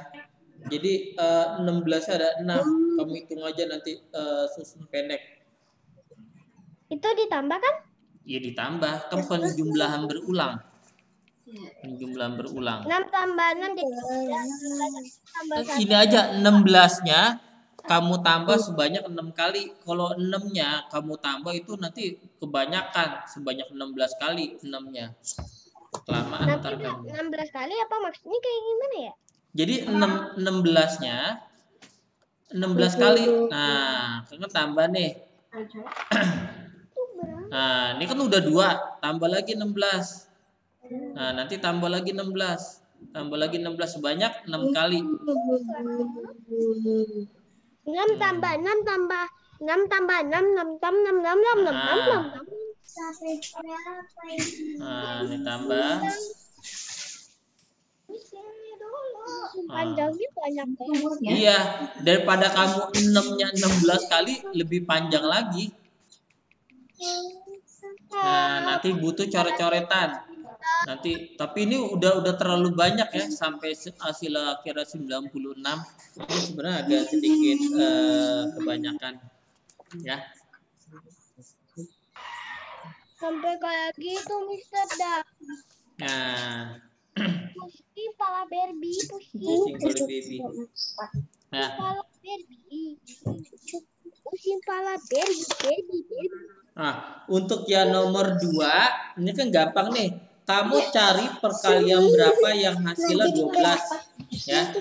Jadi eh, 16 ada 6. Kamu hitung aja nanti eh, susun pendek. Itu ditambah kan? Ya ditambah kan penjumlahan berulang. Penjumlahan berulang. 6 tambah 6 tambah Eh, Ini aja 16-nya kamu tambah sebanyak 6 kali. Kalau 6-nya kamu tambah itu nanti kebanyakan sebanyak 16 kali 6-nya. Kelamaan Nanti ntar kamu. 16 kali apa maksudnya kayak gimana ya? Jadi 6 16-nya 16 kali. Nah, kan tambah nih. Nah, ini kan udah dua, tambah lagi 16. Nah, nanti tambah lagi 16. Tambah lagi 16 sebanyak 6 kali. 6 tambah 6 tambah 6 tambah 6 6 tambah 6 6 6 6 Ah. 6 sampai berapa ini Nah, ini tambah. Panjangnya banyak banget. Iya, daripada kamu 6-nya 16 kali lebih panjang lagi. Nah, nanti butuh coret-coretan. Nanti tapi ini udah udah terlalu banyak ya sampai hasil akhirnya 96. Ini sebenarnya agak sedikit eh, kebanyakan. Ya. Sampai kayak gitu Mister dah. Nah, Pusing pala Barbie, pusing. Nah, pala Barbie. Pusing pala Barbie, Barbie, Barbie. Nah, untuk yang nomor 2, ini kan gampang nih. Kamu cari perkalian berapa yang hasilnya 12. Ya,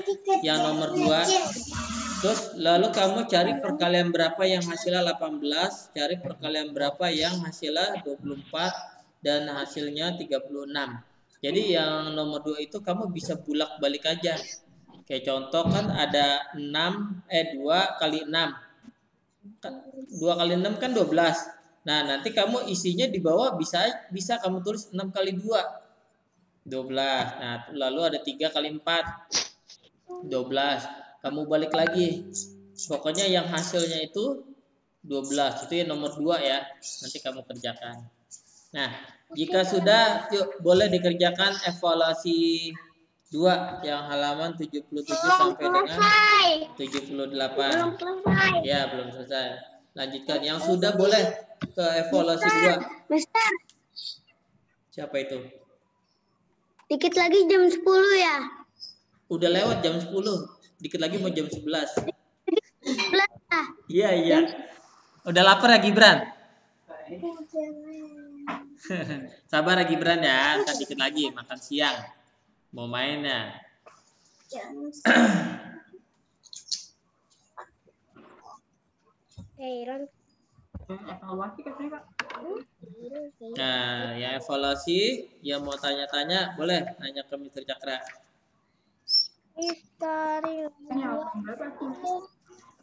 yang nomor 2. Terus lalu kamu cari perkalian berapa yang hasilnya 18, cari perkalian berapa yang hasilnya 24 dan hasilnya 36. Jadi yang nomor 2 itu kamu bisa bulak-balik aja. Kayak contoh kan ada 6 eh 2 kali 6. 2 kali 6 kan 12. Nah, nanti kamu isinya di bawah bisa bisa kamu tulis 6 kali 2. 12. Nah, lalu ada 3 kali 4. 12. Kamu balik lagi. Pokoknya yang hasilnya itu 12. Itu yang nomor 2 ya. Nanti kamu kerjakan. Nah, jika sudah yuk boleh dikerjakan evaluasi 2 yang halaman 77 sampai dengan 78. selesai Ya, belum selesai. Lanjutkan. Yang sudah boleh ke evaluasi 2. Mister Siapa itu? dikit lagi jam 10 ya Udah lewat jam 10. Dikit lagi mau jam 11. 11 ah Iya, iya. Udah lapar ya Gibran? Sabar ya Gibran ya, ntar dikit lagi makan siang. Mau main ya? Heran. Evaluasi katanya Kak. Nah, yang evaluasi, yang mau tanya-tanya boleh nanya ke Mr. Cakra. Mister, Halaman berapa tuh?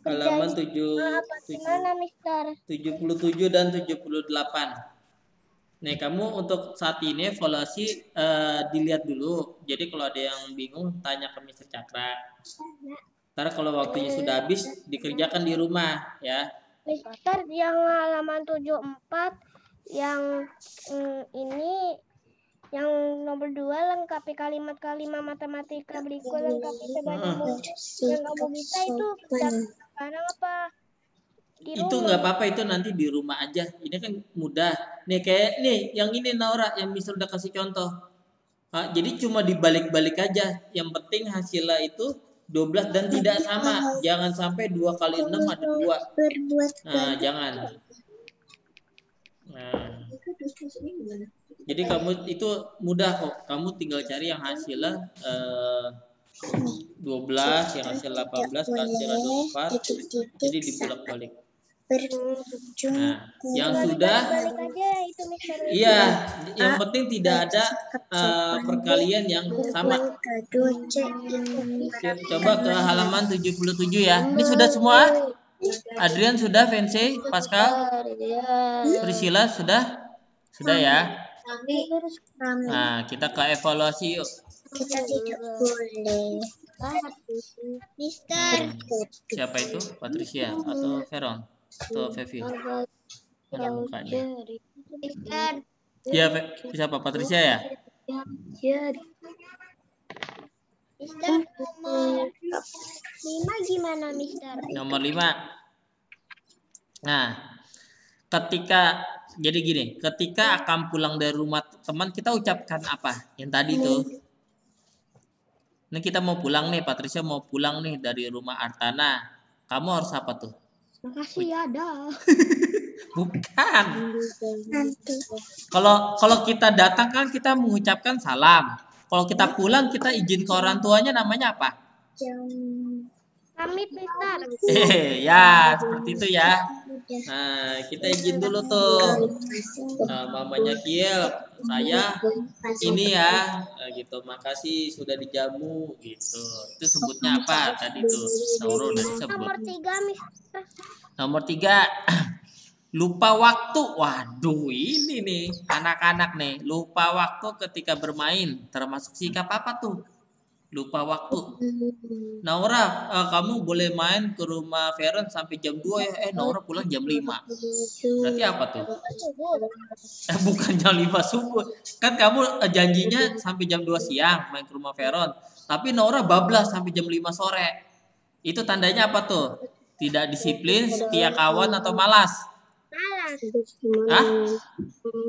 Halaman 7, apa gimana Mister? 77 dan 78. Nih, kamu untuk saat ini evaluasi eh, dilihat dulu. Jadi kalau ada yang bingung, tanya ke Mr. Cakra. Ntar kalau waktunya sudah habis, dikerjakan di rumah ya. Mister yang halaman 74 yang mm, ini yang nomor dua lengkapi kalimat-kalimat matematika berikut lengkapi sebagai Hmm. yang kamu bisa itu sekarang apa di Itu nggak apa-apa itu nanti di rumah aja. Ini kan mudah. Nih kayak nih yang ini Naura yang Mister udah kasih contoh. Ah, jadi cuma dibalik-balik aja. Yang penting hasilnya itu 12 dan tidak sama. Jangan sampai dua kali 6 ada dua. Berbuat Nah, jangan. Nah, jadi kamu itu mudah kok. Kamu tinggal cari yang hasilnya eh, 12, yang hasil 18, hasilnya 24. Jadi dibulak-balik. Berujung Nah, yang sudah balik aja itu Mister Iya, yang penting tidak ada eh, perkalian yang sama. cek Coba ke halaman 77 ya. Ini sudah semua? Adrian sudah, Vensey, Pascal, Priscilla sudah? Sudah ya. Nah, kita ke evaluasi yuk. kita tidak boleh Mister Siapa itu? Patricia atau Veron? Atau Fevi? Mana mukanya? Mister Iya, siapa? Patricia ya? Mister nomor lima gimana Mister Nomor 5. Nah, ketika jadi gini, ketika akan pulang dari rumah teman kita ucapkan apa? Yang tadi tuh. Ini kita mau pulang nih, Patricia mau pulang nih dari rumah Artana. Kamu harus apa tuh? Makasih ya, dah. Bukan. Kalau kalau kita datang kan kita mengucapkan salam. Kalau kita pulang kita izin ke orang tuanya namanya apa? jam Pamit, Mister. Eh, ya, seperti itu ya. Nah, kita izin dulu tuh. Nah, mamanya Kiel, saya ini ya. Eh, gitu. Makasih sudah dijamu gitu. Itu sebutnya apa tadi tuh? Udah disebut. Nomor tiga, Mister. nomor tiga. Lupa waktu. Waduh ini nih anak-anak nih. Lupa waktu ketika bermain. Termasuk sikap apa tuh lupa waktu Naura eh, kamu boleh main ke rumah Feren sampai jam 2 ya eh Naura pulang jam 5 berarti apa tuh Eh, bukan jam 5 subuh. Kan kamu eh, janjinya sampai jam 2 siang main ke rumah Veron. Tapi Nora bablas sampai jam 5 sore. Itu tandanya apa tuh? Tidak disiplin, setia kawan atau malas? Malas. Hah?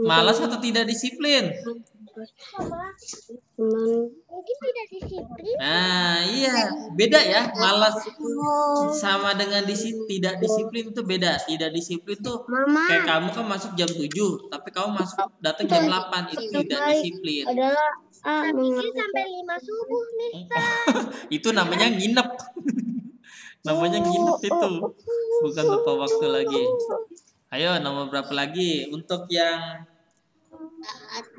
Malas atau tidak disiplin? Mungkin tidak disiplin. Nah, iya, beda ya. Malas sama dengan disi tidak disiplin itu beda. Tidak disiplin tuh Mama. kayak kamu kan masuk jam 7, tapi kamu masuk datang jam 8 itu tidak disiplin. adalah ah, sampai lima subuh, Mister. itu namanya nginep. Namanya nginep itu. bukan lupa waktu lagi. Ayo nomor berapa lagi? Untuk yang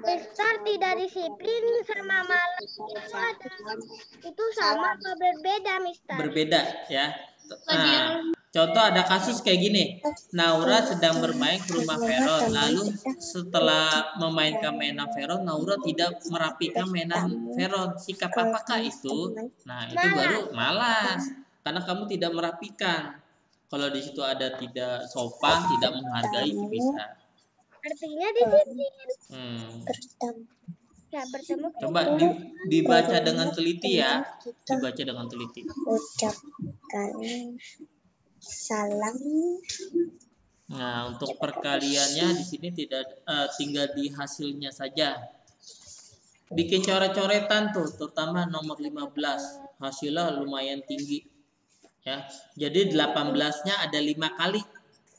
Mister tidak disiplin sama malas itu ada. Itu sama apa berbeda, Mister? berbeda ya. Nah, contoh ada kasus kayak gini. Naura sedang bermain ke rumah Veron lalu setelah memainkan mainan Veron Naura tidak merapikan mainan Veron sikap apakah itu? Nah itu baru malas. Karena kamu tidak merapikan. Kalau di situ ada tidak sopan tidak menghargai itu bisa Artinya disiplin. Hmm. Ya, bertemu Coba di- dibaca dengan teliti ya. Dibaca dengan teliti. ucapkan salam Nah, untuk perkaliannya di sini tidak eh, tinggal di hasilnya saja. Bikin coret-coretan tuh, terutama nomor 15. Hasilnya lumayan tinggi. Ya. Jadi 18-nya ada lima kali.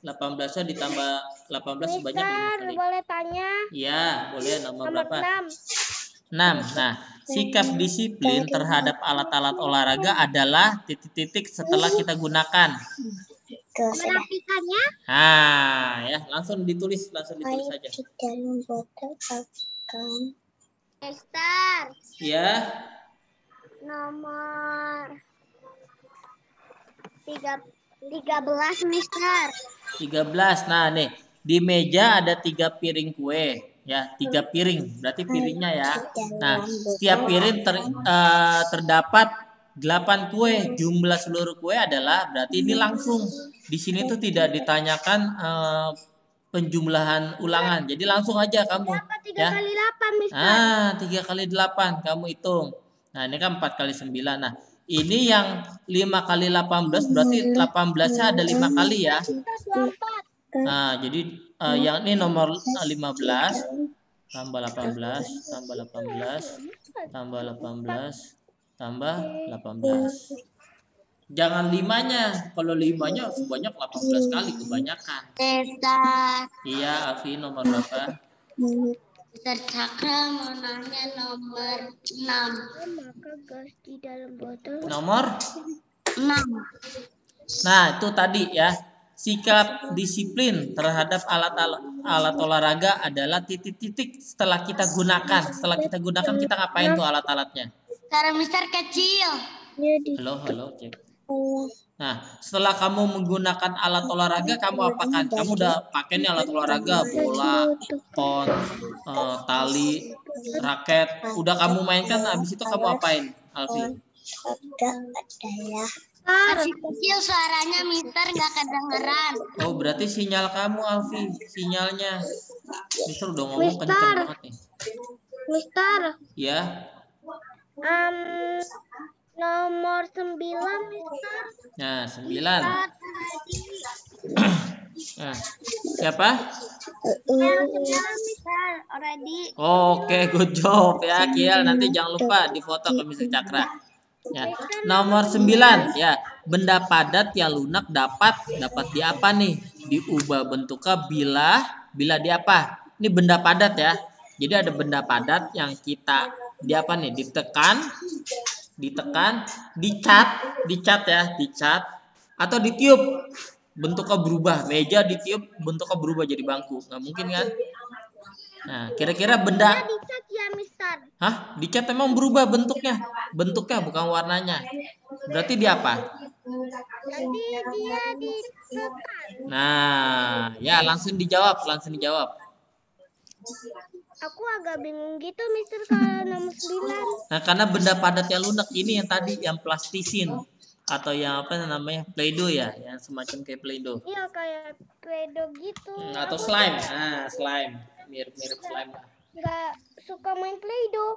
18-nya ditambah 18 sebanyak 5 Mister, kali. boleh tanya? Iya, boleh nomor Nomor berapa? 6. 6. Nah, sikap disiplin terhadap alat-alat olahraga adalah titik-titik setelah kita gunakan. Merapikannya? Nah, ya, langsung ditulis, langsung ditulis saja. Mister, Ya, nomor 3, 13, Mister. 13. Nah, nih, di meja ada tiga piring kue, ya, tiga piring. Berarti piringnya ya. Nah, setiap piring ter- eh, terdapat 8 kue. Jumlah seluruh kue adalah berarti ini langsung. Di sini tuh tidak ditanyakan eh, penjumlahan ulangan. Jadi langsung aja kamu Berapa 3 ya. kali 8, Mister? Ah, 3 kali 8 kamu hitung. Nah, ini kan 4 kali 9. Nah, ini yang 5 kali 18 berarti 18-nya ada 5 kali ya. 24. Nah, jadi eh, yang ini nomor eh, 15 tambah 18 tambah 18 tambah 18 tambah 18. Jangan limanya. Kalau limanya sebanyak 18 kali kebanyakan. Mister, Iya, Alfi nomor berapa? Mister Cakra mau nanya nomor 6. Maka gas di dalam botol Nomor 6. Nah, itu tadi ya. Sikap disiplin terhadap alat-alat alat olahraga adalah titik-titik setelah kita gunakan. Setelah kita gunakan kita ngapain tuh alat-alatnya? Sekarang Mister kecil. Halo, halo, cek. Nah, setelah kamu menggunakan alat olahraga, kamu apakan? Kamu udah pakai nih alat olahraga, bola, pon, eh, tali, raket. Udah kamu mainkan, habis itu kamu apain, Alfi? ada adalah Masih kecil suaranya Mister nggak kedengeran. Oh, berarti sinyal kamu, Alfi, sinyalnya. Mister udah ngomong kenceng banget nih. Mister, Ya, um, nomor 9 Mister. nah sembilan. Nah, siapa? Nomor 9 Mister, already. Oke, good job ya, Kiel. Nanti jangan lupa difoto ke Mister Cakra. Ya. Nomor 9 ya, benda padat yang lunak dapat dapat di apa nih? Diubah bentuknya bila bila di apa? Ini benda padat ya. Jadi ada benda padat yang kita di apa nih? Ditekan, ditekan, dicat, dicat ya, dicat atau ditiup bentuknya berubah. Meja ditiup bentuknya berubah jadi bangku. nggak mungkin kan? Nah, kira-kira benda Dicat ya Mister. Hah? Dicat emang berubah bentuknya? Bentuknya bukan warnanya. Berarti dia apa? Nanti dia ditekan. Nah, ya langsung dijawab, langsung dijawab. Aku agak bingung gitu Mister kalau nomor 9. Nah, karena benda padat yang lunak ini yang tadi yang plastisin atau yang apa namanya? Play-doh ya, yang semacam kayak Play-doh. Iya kayak Play-Doh gitu. Hmm, atau slime. Nah, slime. Mirip-mirip slime lah. Nggak suka main Play-Doh.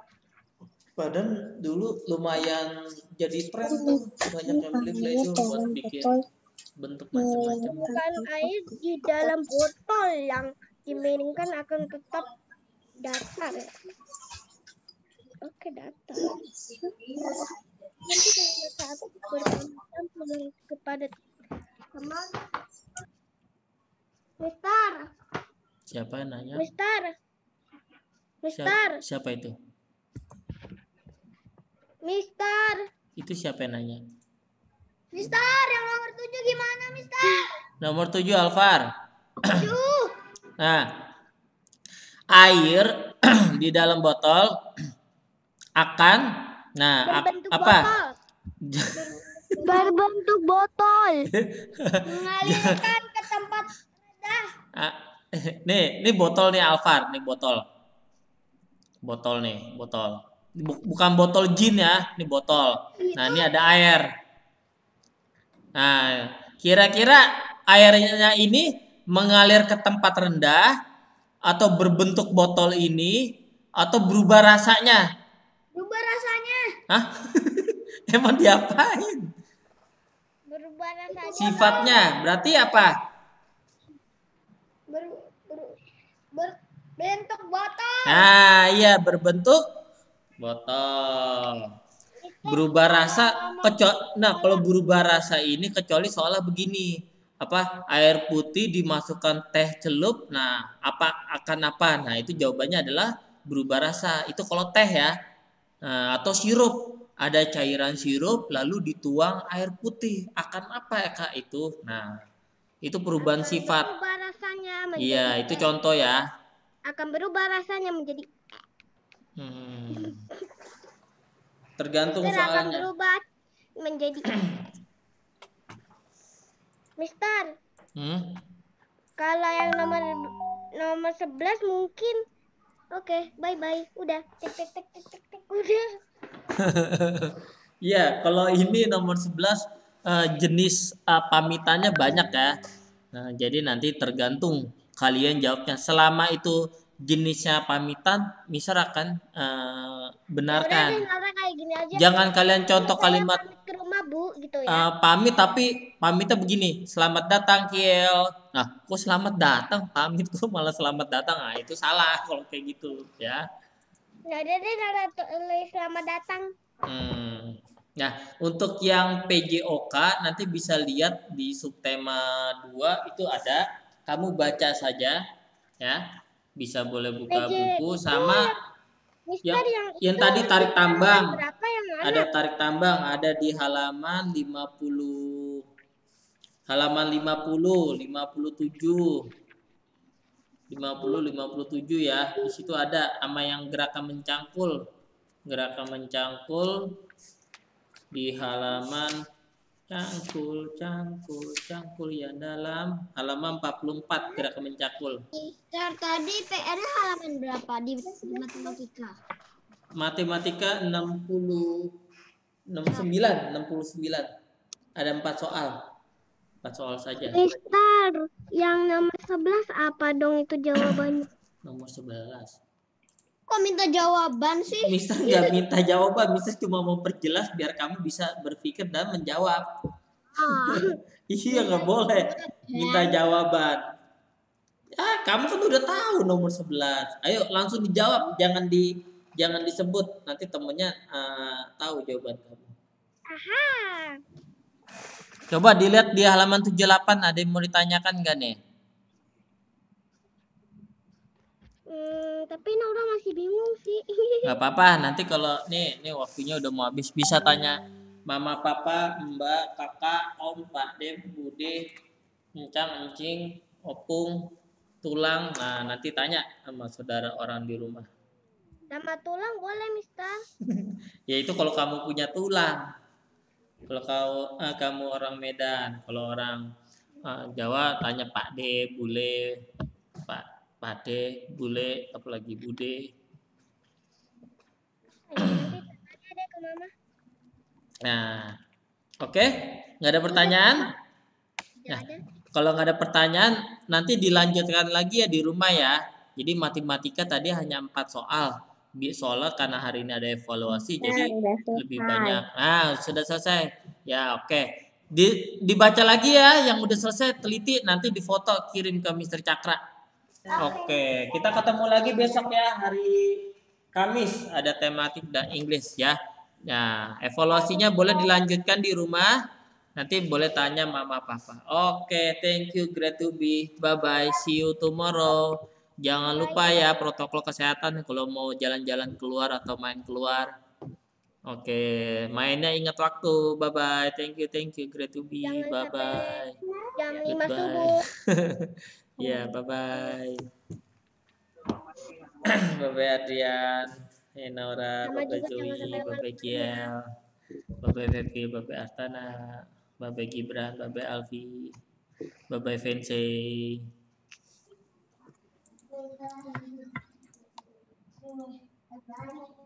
Padahal dulu lumayan jadi tren tuh banyak yang beli Play-Doh buat bikin bentuk macam-macam. Bukan air di dalam botol yang dimainkan akan tetap datar. ya. Oke datar. Nanti pada saat kembali kepada teman. Mister, Siapa yang nanya? Mister, Siapa, Mister, siapa itu? Mister, Itu siapa yang nanya? Mister, yang nomor tujuh gimana, Mister? Nomor 7 Alvar. Tujuh. Nah, air di dalam botol akan nah Berbentuk apa? botol. Berbentuk botol. Mengalirkan ke tempat rendah. Nih, ini botol nih Alvar, nih botol. Botol nih, botol. Bu- bukan botol jin ya, ini botol. Nah, ini ada air. Nah, kira-kira airnya ini mengalir ke tempat rendah atau berbentuk botol ini atau berubah rasanya? Berubah rasanya. Hah? Emang diapain? Berubah rasanya. Sifatnya berarti apa? Ber- berbentuk botol. Nah, iya berbentuk botol. Berubah rasa kecuali nah kalau berubah rasa ini kecuali seolah begini. apa? Air putih dimasukkan teh celup. Nah apa akan apa? Nah itu jawabannya adalah berubah rasa. Itu kalau teh ya. Nah, atau sirup. Ada cairan sirup lalu dituang air putih. Akan apa ya kak itu? Nah itu perubahan sifat. Berubah rasanya menjadi iya itu contoh ya akan berubah rasanya menjadi Hmm. tergantung Mister akan soalnya berubah menjadi Mister, Hmm? kalau yang nomor nomor 11 mungkin Oke, bye bye. Udah. Tek tek tek tek tek, tek. udah. Iya, kalau ini nomor 11 eh, jenis eh, pamitannya banyak ya. Nah, jadi nanti tergantung kalian jawabnya. Selama itu jenisnya pamitan, misal akan Udah deh, benarkan. Kayak gini aja. Jangan kalian contoh Saya kalimat pamit ke rumah, Bu, gitu ya. eh, pamit tapi pamitnya begini, selamat datang Kiel. Nah, kok selamat datang? Pamit kok malah selamat datang? Nah, itu salah kalau kayak gitu ya. Nggak ada deh selamat datang. Hmm. Nah, untuk yang PJOK nanti bisa lihat di subtema 2 itu ada. Kamu baca saja ya. Bisa boleh buka buku sama yang yang, yang tadi tarik tambang. Ada tarik tambang ada di halaman 50 halaman 50, 57. 50 57 ya. Di situ ada sama yang gerakan mencangkul. Gerakan mencangkul di halaman cangkul cangkul cangkul ya dalam halaman 44 gerakan mencangkul. Mister tadi PR halaman berapa di matematika? Matematika 60 69 69. Ada 4 soal. 4 soal saja. Mister, yang nomor 11 apa dong itu jawabannya? Nomor 11. Kok minta jawaban sih? Mister nggak minta jawaban, Mister cuma mau perjelas biar kamu bisa berpikir dan menjawab. Ah, Iya nggak boleh minta jawaban. Ya kamu kan udah tahu nomor 11. Ayo langsung dijawab, jangan di jangan disebut nanti temennya eh, tahu jawaban kamu. aha. Coba dilihat di halaman 78 ada yang mau ditanyakan nggak nih? Hmm, tapi Naura masih bingung sih. Nggak apa-apa, nanti kalau nih nih waktunya udah mau habis bisa tanya mama, papa, mbak, kakak, om, pak de, bude, encang, encing, opung, tulang. Nah nanti tanya sama saudara orang di rumah. Nama tulang boleh, Mister. Ya itu kalau kamu punya tulang. Kalau kau eh, kamu orang Medan, kalau orang eh, Jawa tanya Pak De, Bule, Pak Pak De, Bule, apalagi Bude. Nah, oke, nggak ada pertanyaan? Nah, kalau nggak ada pertanyaan, nanti dilanjutkan lagi ya di rumah ya. Jadi matematika tadi hanya empat soal. Di soalnya karena hari ini ada evaluasi, jadi lebih banyak. Ah, sudah selesai. Ya, oke. Di, dibaca lagi ya yang udah selesai teliti nanti difoto kirim ke Mr. Cakra. Oke, kita ketemu lagi besok ya hari Kamis ada tematik dan Inggris ya. Nah, evaluasinya boleh dilanjutkan di rumah. Nanti boleh tanya mama papa. Oke, thank you great to be. Bye bye. See you tomorrow. Jangan lupa ya protokol kesehatan kalau mau jalan-jalan keluar atau main keluar. Oke, mainnya ingat waktu. Bye bye. Thank you, thank you great to be. Jangan Bye bye. Jam 5 Goodbye. subuh. Ya, bye bye. bye bye Adrian. Hey Naura, bye bye Joey, bye bye Kiel, bye bye Fefi, bye bye Astana, bye bye Gibran, bye bye Alfi, bye bye Fensei. Bye.